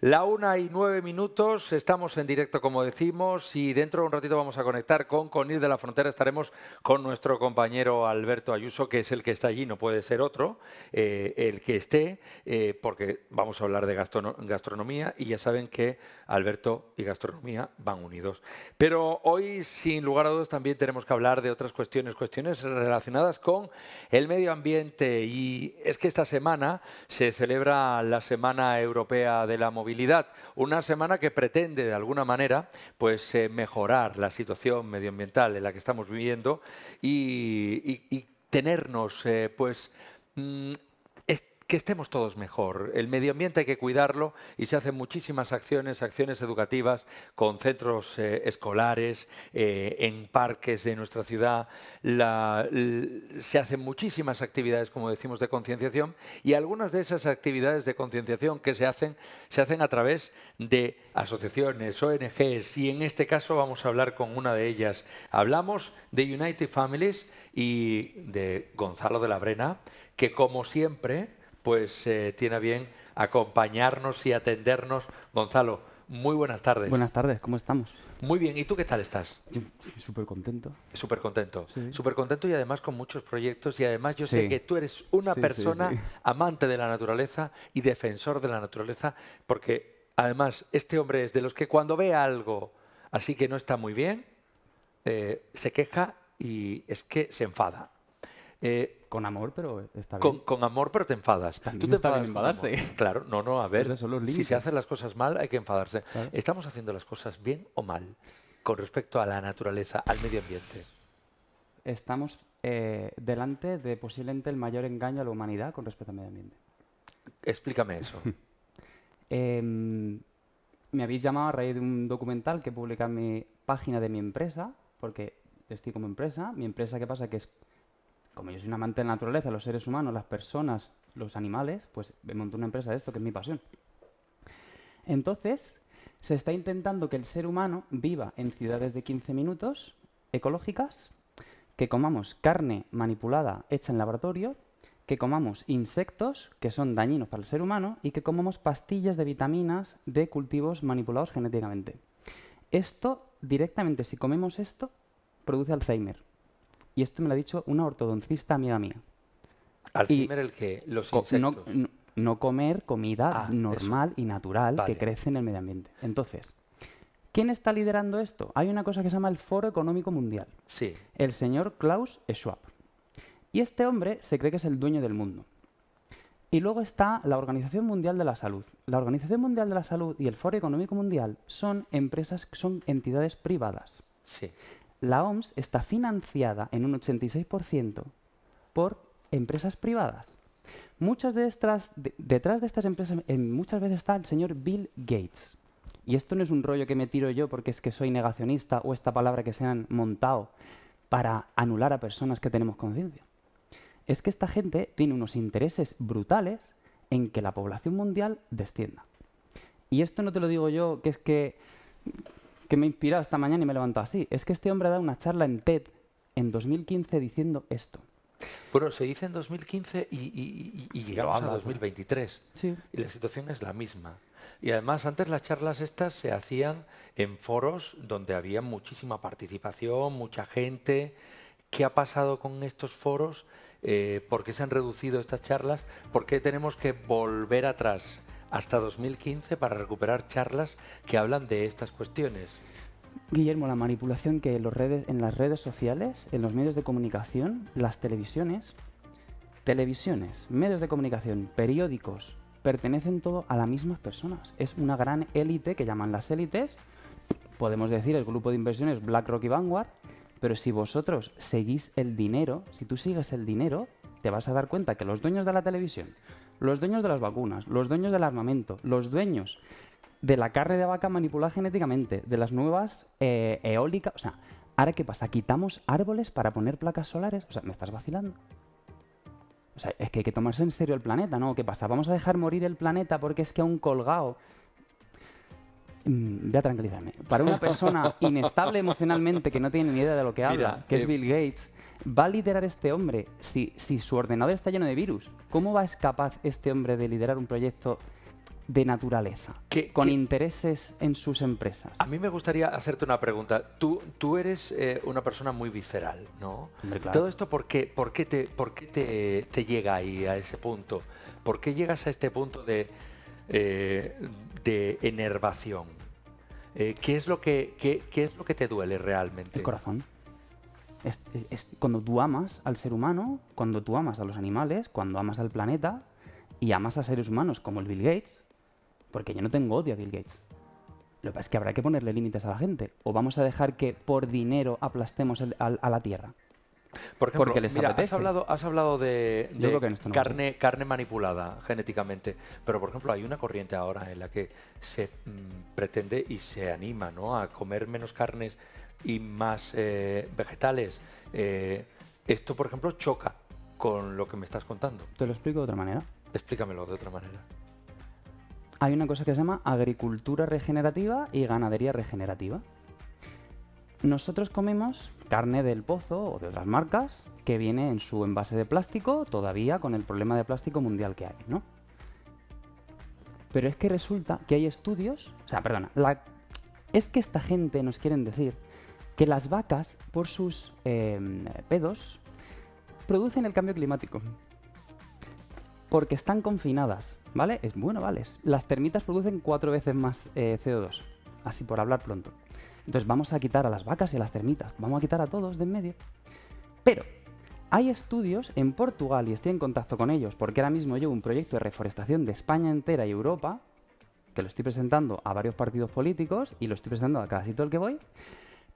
La una y nueve minutos, estamos en directo como decimos y dentro de un ratito vamos a conectar con Conil de la Frontera. Estaremos con nuestro compañero Alberto Ayuso, que es el que está allí, no puede ser otro, eh, el que esté, eh, porque vamos a hablar de gastronomía y ya saben que Alberto y gastronomía van unidos. Pero hoy, sin lugar a dudas, también tenemos que hablar de otras cuestiones, cuestiones relacionadas con el medio ambiente y es que esta semana se celebra la Semana Europea de la Movilidad una semana que pretende de alguna manera pues, eh, mejorar la situación medioambiental en la que estamos viviendo y, tenernos eh, pues, mm, que estemos todos mejor. El medio ambiente hay que cuidarlo y se hacen muchísimas acciones, acciones educativas con centros eh, escolares, eh, en parques de nuestra ciudad. se hacen muchísimas actividades, como decimos, de concienciación y algunas de esas actividades de concienciación que se hacen, se hacen a través de asociaciones, ONGs y en este caso vamos a hablar con una de ellas. Hablamos de United Families y de Gonzalo de la Brena, que como siempre pues eh, tiene bien acompañarnos y atendernos. Gonzalo, muy buenas tardes. Buenas tardes, ¿cómo estamos? Muy bien, ¿y tú qué tal estás? Súper contento. Súper contento. Súper contento y además con muchos proyectos y además yo sé que tú eres una persona amante de la naturaleza y defensor de la naturaleza porque además este hombre es de los que cuando ve algo así que no está muy bien, eh, se queja y es que se enfada. Eh, con amor, pero está bien. Con, amor, pero te enfadas. Tú te enfadas enfadarse. Claro, no, no, a ver, si se hacen las cosas mal hay que enfadarse. ¿Estamos haciendo las cosas bien o mal con respecto a la naturaleza, al medio ambiente? Estamos eh, delante de posiblemente el mayor engaño a la humanidad con respecto al medio ambiente. Explícame eso. Em, me habéis llamado a raíz de un documental que publica en mi página de mi empresa, porque estoy como empresa. Mi empresa, ¿qué pasa? Que es como yo soy un amante de la naturaleza, los seres humanos, las personas, los animales, pues me monto una empresa de esto, que es mi pasión. Entonces, se está intentando que el ser humano viva en ciudades de 15 minutos, ecológicas, que comamos carne manipulada hecha en laboratorio, que comamos insectos que son dañinos para el ser humano y que comamos pastillas de vitaminas de cultivos manipulados genéticamente. Esto, directamente, si comemos esto, produce Alzheimer. Y esto me lo ha dicho una ortodoncista amiga mía. Alzheimer el que los insectos. No, comer comida ah, normal y natural que crece en el medio ambiente. Entonces, ¿quién está liderando esto? Hay una cosa que se llama el Foro Económico Mundial. Sí. El señor Klaus Schwab. Y este hombre se cree que es el dueño del mundo. Y luego está la Organización Mundial de la Salud. La Organización Mundial de la Salud y el Foro Económico Mundial son empresas, son entidades privadas. Sí la OMS está financiada en un 86% por empresas privadas. Muchas de estas, detrás de estas empresas muchas veces está el señor Bill Gates. Y esto no es un rollo que me tiro yo porque es que soy negacionista o esta palabra que se han montado para anular a personas que tenemos conciencia. Es que esta gente tiene unos intereses brutales en que la población mundial descienda. Y esto no te lo digo yo, que es que que me ha inspirado esta mañana y me he levantado así. Es que este hombre ha dado una charla en TED en 2015 diciendo esto. Bueno, se dice en 2015 y, llegamos a 2023. Sí. Y la situación es la misma. Y además antes las charlas estas se hacían en foros donde había muchísima participación, mucha gente. ¿Qué ha pasado con estos foros? Eh, ¿Por qué se han reducido estas charlas? ¿Por qué tenemos que volver atrás? Hasta 2015 para recuperar charlas que hablan de estas cuestiones. Guillermo, la manipulación que en, en las redes sociales, en los medios de comunicación, las televisiones, televisiones, medios de comunicación, periódicos, pertenecen todo a las mismas personas. Es una gran élite que llaman las élites, podemos decir el grupo de inversiones BlackRock y Vanguard, pero si vosotros seguís el dinero, si tú sigues el dinero, te vas a dar cuenta que los dueños de la televisión, los dueños de las vacunas, los dueños del armamento, los dueños de la carne de vaca manipulada genéticamente, de las nuevas eh, eólicas. O sea, ¿ahora qué pasa? ¿Quitamos árboles para poner placas solares? O sea, ¿me estás vacilando? O sea, es que hay que tomarse en serio el planeta, ¿no? ¿Qué pasa? ¿Vamos a dejar morir el planeta porque es que un colgado... Mm, voy a tranquilizarme. Para una persona inestable emocionalmente que no tiene ni idea de lo que habla, que es eh, Bill Gates, va a liderar este hombre si, si su ordenador está lleno de virus? ¿Cómo va a ser capaz este hombre de liderar un proyecto de naturaleza, ¿Qué- con qué- intereses en sus empresas. A mí me gustaría hacerte una pregunta. Tú, tú eres eh, una persona muy visceral, ¿no? Claro. Todo esto, ¿por qué, por qué, te, por qué te, te llega ahí, a ese punto? ¿Por qué llegas a este punto de, eh, de enervación? Eh, ¿qué, es lo que, qué, qué es lo que te duele realmente? El corazón. Es, es cuando tú amas al ser humano, cuando tú amas a los animales, cuando amas al planeta y amas a seres humanos como el Bill Gates, porque yo no tengo odio a Bill Gates. Lo que pasa es que habrá que ponerle límites a la gente. O vamos a dejar que por dinero aplastemos el- a la tierra. Por ejemplo, Porque les mira, has hablado, has hablado de, no carne, carne manipulada genéticamente, pero por ejemplo hay una corriente ahora en la que se mm, pretende y se anima ¿no? a comer menos carnes y más eh, vegetales. Eh, esto, por ejemplo, choca con lo que me estás contando. Te lo explico de otra manera. Explícamelo de otra manera. Hay una cosa que se llama agricultura regenerativa y ganadería regenerativa. Nosotros comemos carne del pozo o de otras marcas que viene en su envase de plástico, todavía con el problema de plástico mundial que hay, ¿no? Pero es que resulta que hay estudios, o sea, perdona, la- es que esta gente nos quieren decir que las vacas, por sus eh, pedos, producen el cambio climático porque están confinadas, ¿vale? Es bueno, vale. Las termitas producen cuatro veces más eh, CO2, así por hablar pronto. Entonces vamos a quitar a las vacas y a las termitas, vamos a quitar a todos de en medio. Pero hay estudios en Portugal y estoy en contacto con ellos porque ahora mismo llevo un proyecto de reforestación de España entera y Europa que lo estoy presentando a varios partidos políticos y lo estoy presentando a cada sitio al que voy,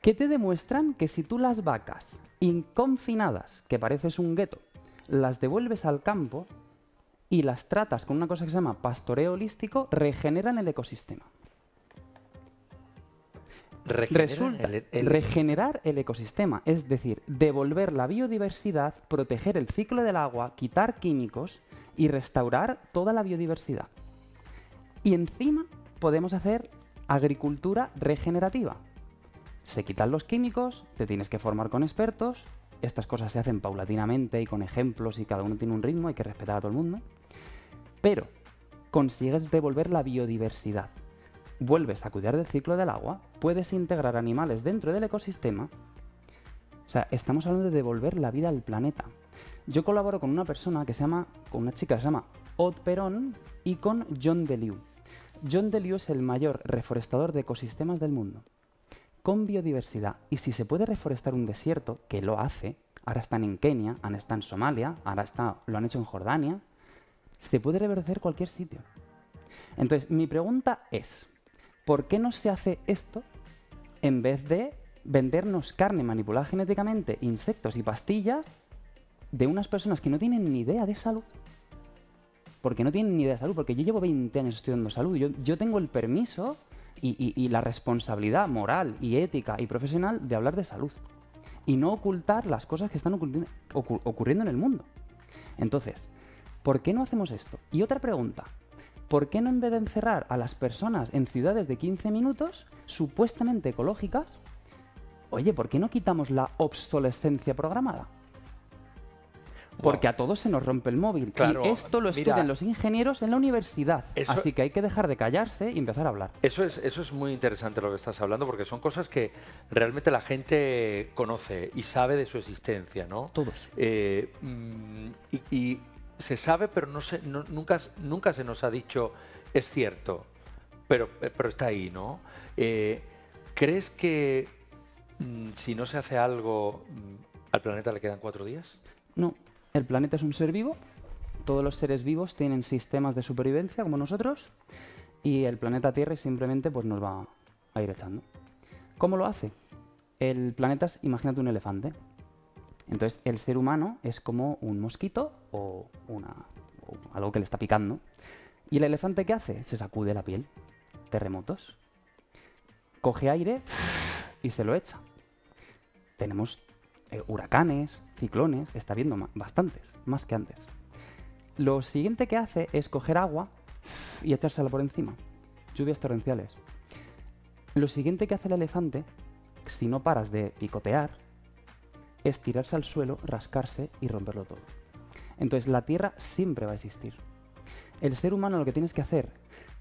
que te demuestran que si tú las vacas inconfinadas, que pareces un gueto, las devuelves al campo, y las tratas con una cosa que se llama pastoreo holístico, regeneran el ecosistema. Resulta el- el- regenerar el ecosistema, es decir, devolver la biodiversidad, proteger el ciclo del agua, quitar químicos y restaurar toda la biodiversidad. Y encima podemos hacer agricultura regenerativa. Se quitan los químicos, te tienes que formar con expertos, estas cosas se hacen paulatinamente y con ejemplos y cada uno tiene un ritmo, hay que respetar a todo el mundo. Pero consigues devolver la biodiversidad. Vuelves a cuidar del ciclo del agua, puedes integrar animales dentro del ecosistema. O sea, estamos hablando de devolver la vida al planeta. Yo colaboro con una persona que se llama, con una chica que se llama Odd Perón y con John DeLiu. John DeLiu es el mayor reforestador de ecosistemas del mundo con biodiversidad. Y si se puede reforestar un desierto, que lo hace, ahora están en Kenia, ahora está en Somalia, ahora está, lo han hecho en Jordania, se puede reverdecer cualquier sitio. Entonces, mi pregunta es, ¿por qué no se hace esto en vez de vendernos carne manipulada genéticamente, insectos y pastillas de unas personas que no tienen ni idea de salud? Porque no tienen ni idea de salud, porque yo llevo 20 años estudiando salud, yo, yo tengo el permiso y, la responsabilidad moral y ética y profesional de hablar de salud y no ocultar las cosas que están ocurriendo en el mundo. Entonces, ¿por qué no hacemos esto? Y otra pregunta, ¿por qué no en vez de encerrar a las personas en ciudades de 15 minutos, supuestamente ecológicas, oye, ¿por qué no quitamos la obsolescencia programada? Porque a todos se nos rompe el móvil. Claro, y esto lo mira, estudian los ingenieros en la universidad. eso- Así que hay que dejar de callarse y empezar a hablar. Eso es, eso es muy interesante lo que estás hablando, porque son cosas que realmente la gente conoce y sabe de su existencia, ¿no? Todos. Eh, mm, y, y se sabe, pero no se, no- nunca, nunca se nos ha dicho, es cierto, pero, pero está ahí, ¿no? Eh, ¿Crees que mm, si no se hace algo, mm, al planeta le quedan cuatro días? No, el planeta es un ser vivo, todos los seres vivos tienen sistemas de supervivencia como nosotros y el planeta Tierra simplemente pues, nos va a ir echando. ¿Cómo lo hace? El planeta es, imagínate un elefante. Entonces el ser humano es como un mosquito o, una, algo que le está picando. ¿Y el elefante qué hace? Se sacude la piel. Terremotos. Coge aire y se lo echa. Tenemos eh, huracanes, ciclones, está viendo ma- bastantes, más que antes. Lo siguiente que hace es coger agua y echársela por encima. Lluvias torrenciales. Lo siguiente que hace el elefante, si no paras de picotear, es tirarse al suelo, rascarse y romperlo todo. Entonces la Tierra siempre va a existir. El ser humano lo que tienes que hacer,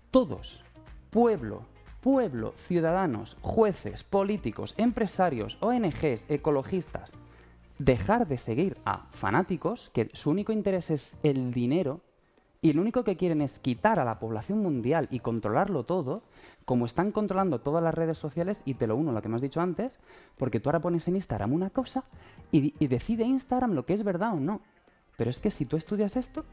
todos, pueblo, pueblo, ciudadanos, jueces, políticos, empresarios, ONGs, ecologistas, dejar de seguir a fanáticos que su único interés es el dinero y lo único que quieren es quitar a la población mundial y controlarlo todo, como están controlando todas las redes sociales, y te lo uno lo que has dicho antes, porque tú ahora pones en Instagram una cosa y, y decide Instagram lo que es verdad o no. Pero es que si tú estudias esto,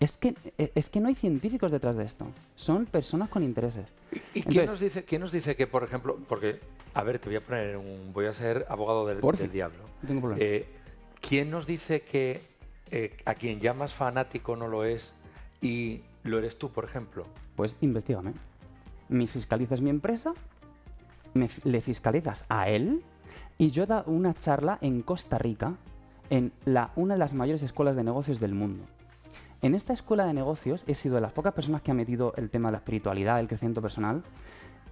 es que, e, es que no hay científicos detrás de esto. Son personas con intereses. ¿Y, quién, nos dice, quién nos dice que, por ejemplo, porque, a ver, te voy a poner un, voy a ser abogado del, del diablo. tengo problema. Eh, ¿Quién nos dice que eh, a quien llamas fanático no lo es y lo eres tú, por ejemplo? Pues investigame. Me fiscalizas mi empresa, me, le fiscalizas a él y yo he dado una charla en Costa Rica, en la, una de las mayores escuelas de negocios del mundo. En esta escuela de negocios he sido de las pocas personas que ha metido el tema de la espiritualidad, el crecimiento personal,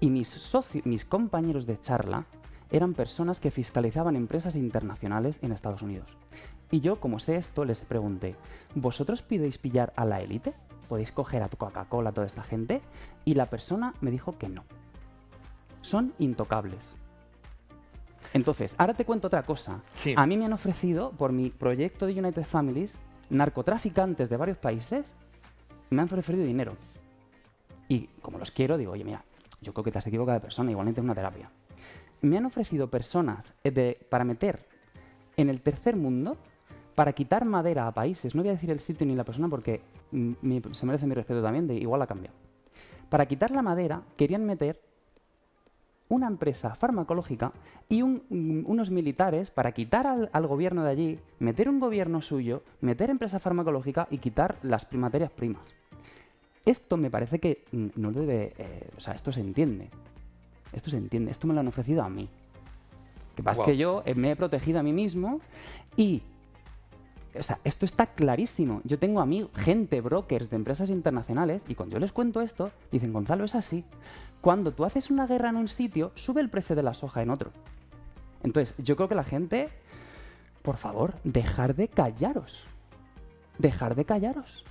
y mis, socios, mis compañeros de charla eran personas que fiscalizaban empresas internacionales en Estados Unidos. Y yo, como sé esto, les pregunté, ¿vosotros podéis pillar a la élite? ¿Podéis coger a Coca-Cola, a toda esta gente? Y la persona me dijo que no. Son intocables. Entonces, ahora te cuento otra cosa. Sí. A mí me han ofrecido, por mi proyecto de United Families, narcotraficantes de varios países me han ofrecido dinero. Y como los quiero, digo, oye, mira, yo creo que te has equivocado de persona, igualmente es una terapia. Me han ofrecido personas para meter en el tercer mundo, para quitar madera a países, no voy a decir el sitio ni la persona porque mm, se merece mi respeto también, igual ha cambiado. Para quitar la madera querían meter una empresa farmacológica y mm, unos militares para quitar al, al gobierno de allí, meter un gobierno suyo, meter empresa farmacológica y quitar las materias primas. Esto me parece que no debe... eh, o sea, esto se entiende. Esto se entiende. Esto me lo han ofrecido a mí. Que pasa es que yo eh, me he protegido a mí mismo y... O sea, esto está clarísimo. Yo tengo amigos, gente, brokers de empresas internacionales, y cuando yo les cuento esto, dicen, Gonzalo, es así. Cuando tú haces una guerra en un sitio, sube el precio de la soja en otro. Entonces, yo creo que la gente, por favor, dejar de callaros. Dejar de callaros.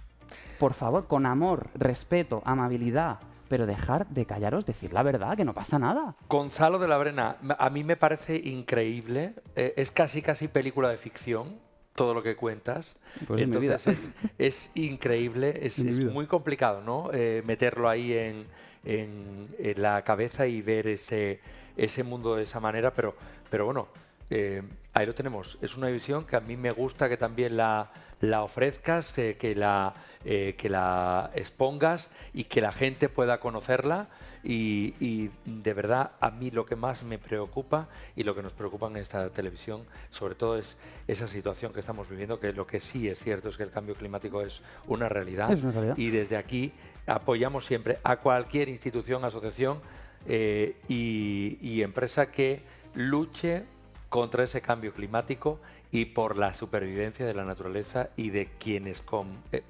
Por favor, con amor, respeto, amabilidad, pero dejar de callaros, decir la verdad, que no pasa nada. Gonzalo de la Brena, a mí me parece increíble. eh, es casi, casi película de ficción todo lo que cuentas. Pues. Entonces es, es increíble, es, muy complicado, ¿no? Eh, meterlo ahí en, en- en la cabeza y ver ese, ese mundo de esa manera, pero, pero bueno, eh, ahí lo tenemos. Es una visión que a mí me gusta que también la, la ofrezcas, que, que la, eh, que la expongas y que la gente pueda conocerla. Y, y de verdad, a mí lo que más me preocupa y lo que nos preocupa en esta televisión, sobre todo, es esa situación que estamos viviendo, que lo que sí es cierto es que el cambio climático es una realidad. Es una realidad. Y desde aquí apoyamos siempre a cualquier institución, asociación eh, y, y empresa que luche contra ese cambio climático y por la supervivencia de la naturaleza y de quienes con- eh,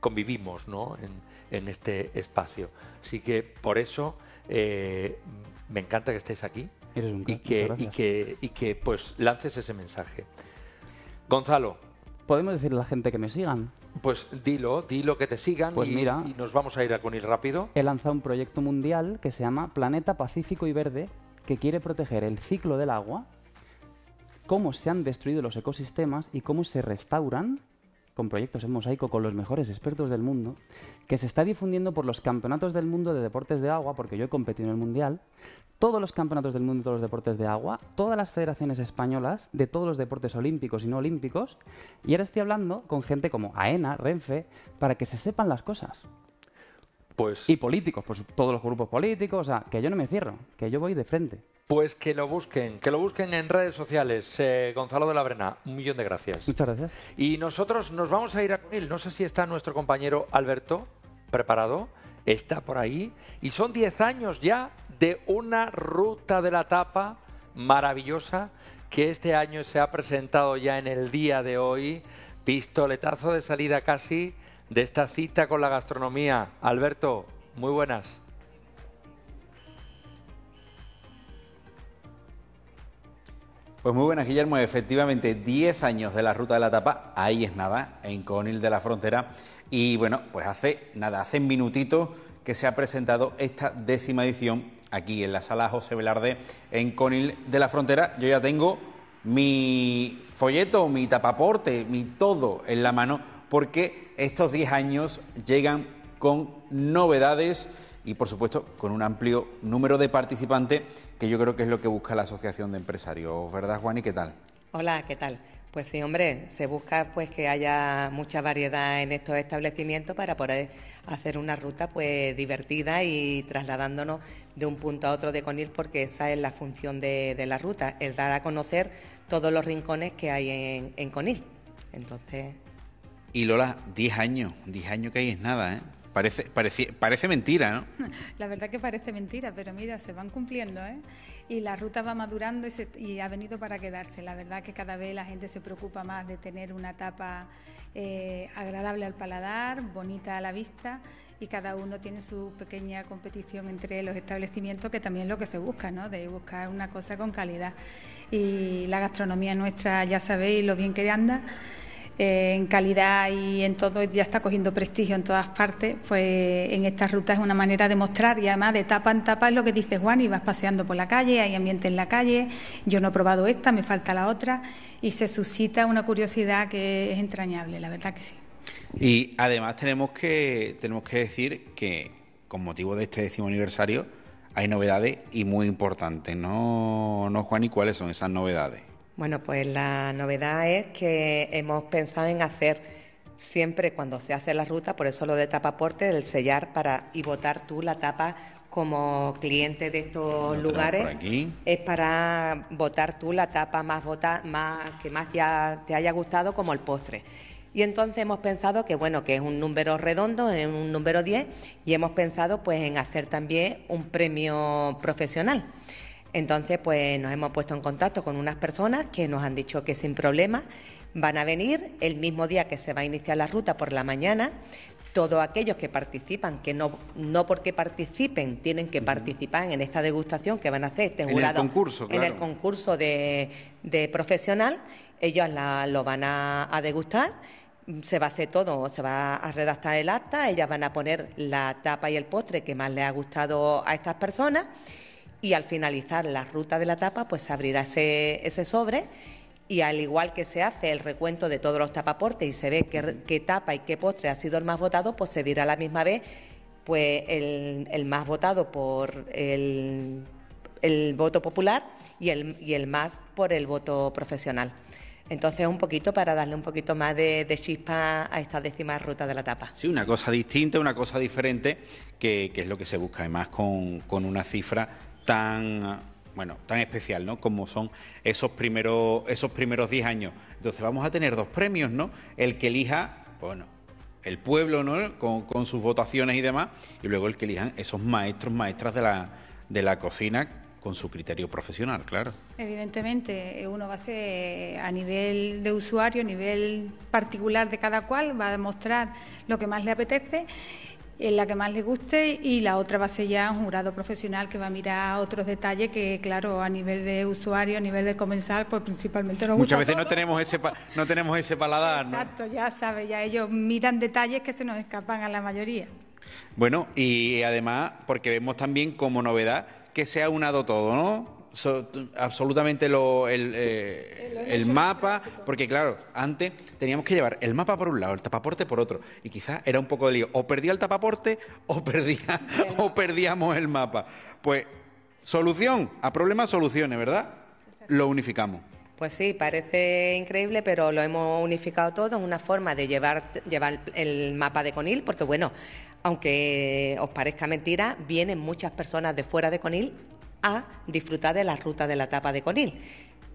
convivimos ¿no? en, en este espacio. Así que por eso eh, me encanta que estés aquí Eres un y que, y que, y que pues lances ese mensaje. Gonzalo, Podemos decirle a la gente que me sigan. pues dilo, dilo que te sigan Pues y, mira. y nos vamos a ir a Conil rápido. He lanzado un proyecto mundial que se llama Planeta Pacífico y Verde, que quiere proteger el ciclo del agua, cómo se han destruido los ecosistemas y cómo se restauran con proyectos en mosaico con los mejores expertos del mundo, que se está difundiendo por los campeonatos del mundo de deportes de agua, porque yo he competido en el mundial, todos los campeonatos del mundo de los deportes de agua, todas las federaciones españolas de todos los deportes olímpicos y no olímpicos, y ahora estoy hablando con gente como AENA, Renfe, para que se sepan las cosas. Pues, Y políticos, pues todos los grupos políticos, o sea, que yo no me cierro, que yo voy de frente. pues que lo busquen, que lo busquen en redes sociales. Eh, Gonzalo de la Brena, un millón de gracias. Muchas gracias. Y nosotros nos vamos a ir a Conil. No sé si está nuestro compañero Alberto preparado. Está por ahí. Y son 10 años ya de una ruta de la tapa maravillosa que este año se ha presentado ya en el día de hoy. Pistoletazo de salida casi de esta cita con la gastronomía. Alberto, muy buenas. Pues muy buenas, Guillermo. Efectivamente, 10 años de la Ruta de la Tapa, ahí es nada, en Conil de la Frontera. Y bueno, pues hace nada, hace minutitos que se ha presentado esta décima edición aquí en la sala José Velarde, en Conil de la Frontera. Yo ya tengo mi folleto, mi tapaporte, mi todo en la mano, porque estos 10 años llegan con novedades y, por supuesto, con un amplio número de participantes, que yo creo que es lo que busca la Asociación de Empresarios. ¿Verdad, Juan? ¿Y qué tal? Hola, ¿qué tal? Pues sí, hombre, se busca pues que haya mucha variedad en estos establecimientos para poder hacer una ruta pues divertida y trasladándonos de un punto a otro de Conil porque esa es la función de, la ruta, el dar a conocer todos los rincones que hay en, en Conil. Entonces... Y Lola, 10 años, 10 años que hay es nada, ¿eh? Parece, parece, mentira, ¿no? La verdad que parece mentira, pero mira, se van cumpliendo, ¿eh? Y la ruta va madurando y, ha venido para quedarse. La verdad que cada vez la gente se preocupa más de tener una etapa eh, agradable al paladar, bonita a la vista y cada uno tiene su pequeña competición entre los establecimientos, que también es lo que se busca, ¿no? De buscar una cosa con calidad. Y la gastronomía nuestra, ya sabéis lo bien que anda en calidad y en todo ya está cogiendo prestigio en todas partes, pues en esta ruta es una manera de mostrar y además de tapa en tapa es lo que dice Juan y vas paseando por la calle, hay ambiente en la calle, yo no he probado esta, me falta la otra y se suscita una curiosidad que es entrañable, la verdad que sí. Y además tenemos que, tenemos que decir que con motivo de este décimo aniversario hay novedades y muy importantes, ¿no, no Juan? ¿Y cuáles son esas novedades? Bueno, pues la novedad es que hemos pensado en hacer siempre cuando se hace la ruta, por eso lo de tapaporte, el sellar para y votar tú la tapa como cliente de estos lugares es para votar tú la tapa más vota, más que más ya te haya gustado como el postre. Y entonces hemos pensado que bueno, que es un número redondo, es un número 10 y hemos pensado pues en hacer también un premio profesional. Entonces, pues nos hemos puesto en contacto con unas personas que nos han dicho que sin problema van a venir el mismo día que se va a iniciar la ruta por la mañana. Todos aquellos que participan, que no, no porque participen, tienen que participar en esta degustación que van a hacer este jurado. En el concurso, En el concurso de, profesional, ellos lo van a, a degustar se va a hacer todo, se va a redactar el acta, ellas van a poner la tapa y el postre que más les ha gustado a estas personas y al finalizar la ruta de la tapa, pues se abrirá ese, sobre y al igual que se hace el recuento de todos los tapaportes y se ve qué, tapa y qué postre ha sido el más votado, pues se dirá a la misma vez pues el, más votado por el, voto popular y el, y el más por el voto profesional. Entonces, un poquito para darle un poquito más de, chispa a esta décima ruta de la tapa. Sí, una cosa distinta, una cosa diferente, que, es lo que se busca, además con, con una cifra tan bueno, tan especial, ¿no? Como son esos primeros esos primeros 10 años. Entonces vamos a tener dos premios, ¿no? El que elija, bueno, el pueblo, ¿no? Con, sus votaciones y demás, y luego el que elijan esos maestros, maestras de la, de la cocina con su criterio profesional, claro. Evidentemente, uno va a ser a nivel de usuario, a nivel particular de cada cual, va a demostrar lo que más le apetece en la que más le guste y la otra va a ser ya un jurado profesional que va a mirar otros detalles que, claro, a nivel de usuario, a nivel de comensal, pues principalmente nos Muchas veces no tenemos ese no tenemos ese paladar, Exacto, ya sabes, ya ellos miran detalles que se nos escapan a la mayoría. Bueno, y además, porque vemos también como novedad que se ha unado todo, ¿no? Absolutamente lo, eh, el, mapa, porque claro, antes teníamos que llevar el mapa por un lado, el tapaporte por otro, y quizás era un poco de lío, o perdía el tapaporte o, perdía, o perdíamos el mapa. Pues solución, a problemas soluciones, ¿verdad? Lo unificamos. Pues sí, parece increíble, pero lo hemos unificado todo en una forma de llevar, llevar el mapa de Conil, porque bueno, aunque os parezca mentira, vienen muchas personas de fuera de Conil a disfrutar de la ruta de la tapa de Conil.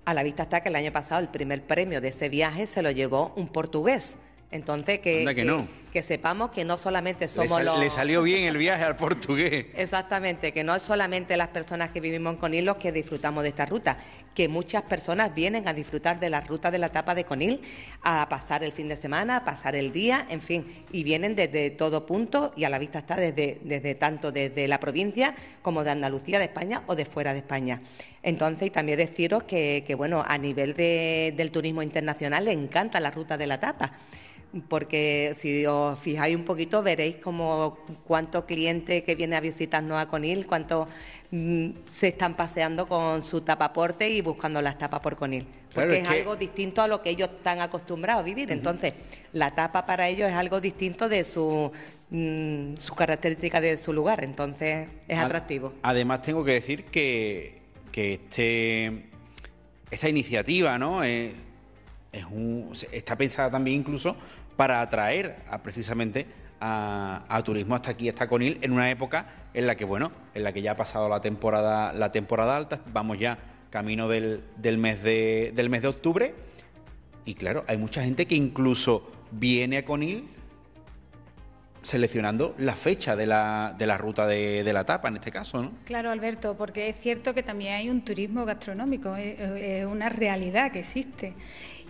A la vista está que el año pasado el primer premio de ese viaje se lo llevó un portugués. Entonces, que, que, no. Que sepamos que no solamente somos los... le salió bien el viaje al portugués. Exactamente, que no es solamente las personas que vivimos en Conil los que disfrutamos de esta ruta, que muchas personas vienen a disfrutar de la ruta de la etapa de Conil, a pasar el fin de semana, a pasar el día, en fin, y vienen desde todo punto y a la vista está desde, desde tanto desde la provincia como de Andalucía, de España o de fuera de España. Entonces, y también deciros que, que, bueno, a nivel de- del turismo internacional le encanta la ruta de la etapa porque si os fijáis un poquito veréis como cuántos clientes que vienen a visitarnos a Conil, cuántos mm, se están paseando con su tapaporte y buscando las tapas por Conil. Porque es es, que- algo distinto a lo que ellos están acostumbrados a vivir. Entonces, la tapa para ellos es algo distinto de su, mm, su característica de su lugar. Entonces, es Ad- atractivo. Además, tengo que decir que, que este, esta iniciativa ¿no? Eh, es un- está pensada también incluso para atraer a, precisamente a, turismo hasta aquí, hasta Conil, en una época en la que, bueno, en la que ya ha pasado la temporada, la temporada alta, vamos ya camino del, del mes de, del mes de octubre. Y claro, hay mucha gente que incluso viene a Conil seleccionando la fecha de la, de la ruta de, de la tapa, en este caso, ¿no? Claro, Alberto, porque es cierto que también hay un turismo gastronómico, es una realidad que existe.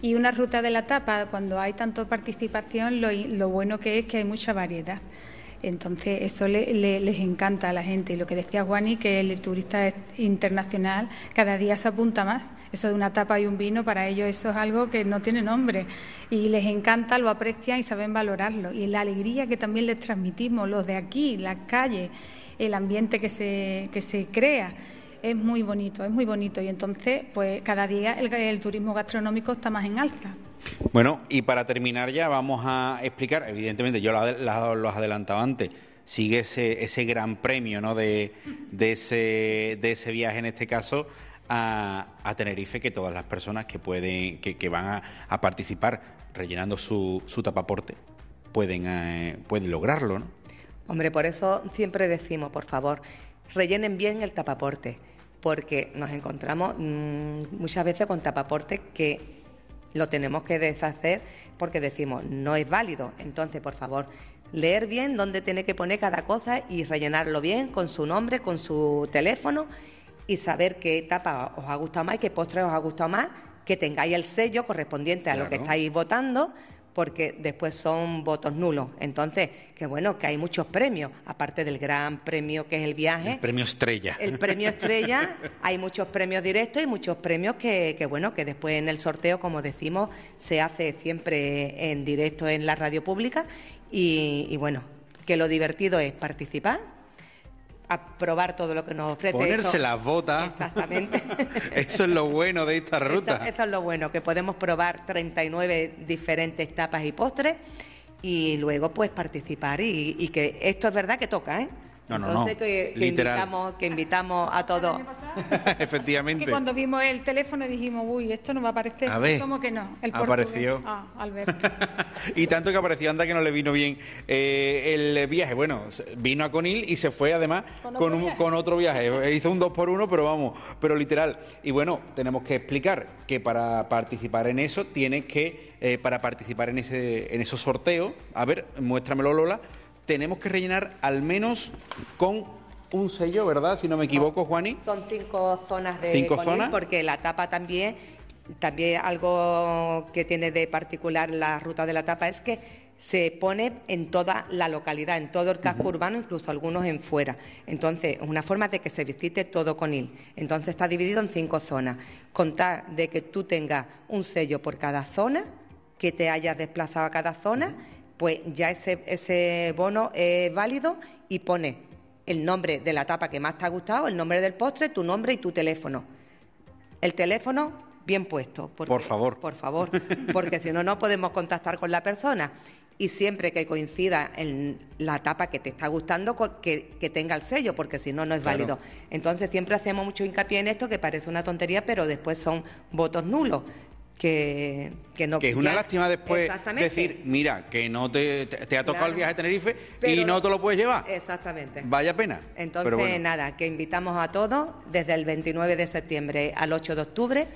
Y una ruta de la tapa, cuando hay tanta participación, lo, lo bueno que es que hay mucha variedad. Entonces, eso le- le- les encanta a la gente. Y lo que decía Juani, que el turista internacional cada día se apunta más. Eso de una tapa y un vino, para ellos eso es algo que no tiene nombre. Y les encanta, lo aprecian y saben valorarlo. Y la alegría que también les transmitimos, los de aquí, las calles, el ambiente que se, que se crea, es muy bonito, es muy bonito. Y entonces, pues cada día el, el turismo gastronómico está más en alza. Bueno, y para terminar ya vamos a explicar, evidentemente yo lo, ade- la- lo has adelantado antes, sigue ese, ese gran premio ¿no? de, de, ese, de ese viaje, en este caso, a, a Tenerife, que todas las personas que, pueden, que, que van a, a participar rellenando su, su tapaporte pueden, eh, pueden lograrlo, ¿no? Hombre, por eso siempre decimos, por favor, rellenen bien el tapaporte, porque nos encontramos mm, muchas veces con tapaportes que lo tenemos que deshacer porque decimos no es válido. Entonces, por favor, leer bien dónde tiene que poner cada cosa y rellenarlo bien con su nombre, con su teléfono y saber qué tapa os ha gustado más y qué postre os ha gustado más, que tengáis el sello correspondiente a lo que estáis votando porque después son votos nulos. Entonces, que bueno, que hay muchos premios, aparte del gran premio que es el viaje. El premio estrella. El premio estrella, hay muchos premios directos y muchos premios que, que, bueno, que después en el sorteo, como decimos, se hace siempre en directo en la radio pública y, y bueno, que lo divertido es participar, aprobar todo lo que nos ofrece. Ponerse esto. las botas. Exactamente. Eso es lo bueno de esta ruta. Eso, eso es lo bueno, que podemos probar 39 diferentes tapas y postres y luego pues participar y, y que esto es verdad que toca, ¿eh? No, no, Entonces, no. Que, invitamos, que invitamos a todos. Efectivamente. Que cuando vimos el teléfono dijimos, uy, esto no va a aparecer. A ver, ¿Cómo que no? El apareció. Ah, Alberto. y tanto que apareció, anda que no le vino bien eh, el viaje. Bueno, vino a Conil y se fue además Con un- viaje. con otro viaje. Hizo un dos por uno, pero vamos, pero literal. Y bueno, tenemos que explicar que para participar en eso tienes que, eh, para participar en ese en esos sorteos, a ver, muéstramelo Lola, tenemos que rellenar al menos con un sello, ¿verdad? Si no me equivoco, Juani. Son cinco zonas de ¿Cinco zonas? porque la tapa también, también algo que tiene de particular la ruta de la tapa es que se pone en toda la localidad, en todo el casco urbano, incluso algunos en fuera. Entonces, es una forma de que se visite todo Conil. Entonces está dividido en cinco zonas. Contar de que tú tengas un sello por cada zona, que te hayas desplazado a cada zona, pues ya ese, ese bono es válido y pone el nombre de la tapa que más te ha gustado, el nombre del postre, tu nombre y tu teléfono. El teléfono bien puesto. porque- Por favor. Por favor, porque si no, no podemos contactar con la persona. Y siempre que coincida en la tapa que te está gustando, que, que tenga el sello, porque si no, no es Claro. válido. Entonces siempre hacemos mucho hincapié en esto, que parece una tontería, pero después son votos nulos. Que, que no Que es una ya- lástima después decir, mira, que no te, te, te ha tocado Claro. el viaje a Tenerife y no te lo puedes llevar. Exactamente. Vaya pena. Entonces, Pero bueno. nada, que invitamos a todos desde el 29 de septiembre al 8 de octubre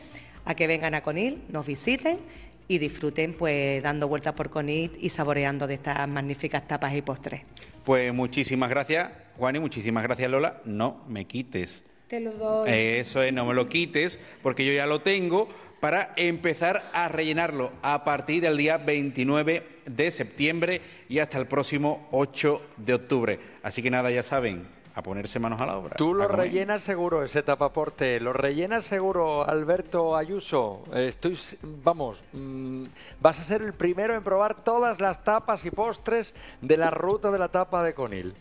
a que vengan a Conil, nos visiten y disfruten pues dando vueltas por Conit y saboreando de estas magníficas tapas y postres. Pues muchísimas gracias, Juan, y muchísimas gracias, Lola. No me quites. Te lo doy. Eso es, no me lo quites, porque yo ya lo tengo para empezar a rellenarlo a partir del día 29 de septiembre y hasta el próximo 8 de octubre. Así que nada, ya saben, a ponerse manos a la obra. Tú lo rellenas seguro ese tapaporte, lo rellenas seguro Alberto Ayuso. Estoy, s- vamos, mm, vas a ser el primero en probar todas las tapas y postres de la ruta de la tapa de Conil.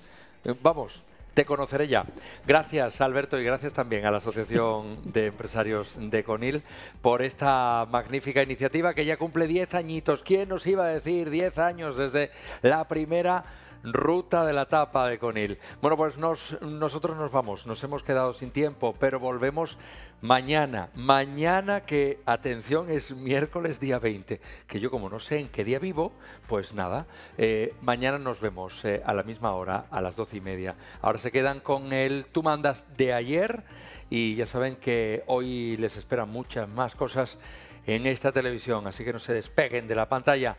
Eh, Vamos, te conoceré ya. Gracias Alberto y gracias también a la Asociación de Empresarios de Conil por esta magnífica iniciativa que ya cumple 10 añitos. ¿Quién nos iba a decir 10 años desde la primera Ruta de la tapa de Conil. Bueno, pues nos- nosotros nos vamos, nos hemos quedado sin tiempo, pero volvemos mañana. Mañana que, atención, es miércoles día 20, que yo como no sé en qué día vivo, pues nada, eh, mañana nos vemos eh, a la misma hora, a las doce y media. Ahora se quedan con el Tú mandas de ayer y ya saben que hoy les esperan muchas más cosas en esta televisión, así que no se despeguen de la pantalla.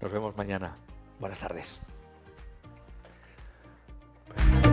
Nos vemos mañana. Buenas tardes. Bye.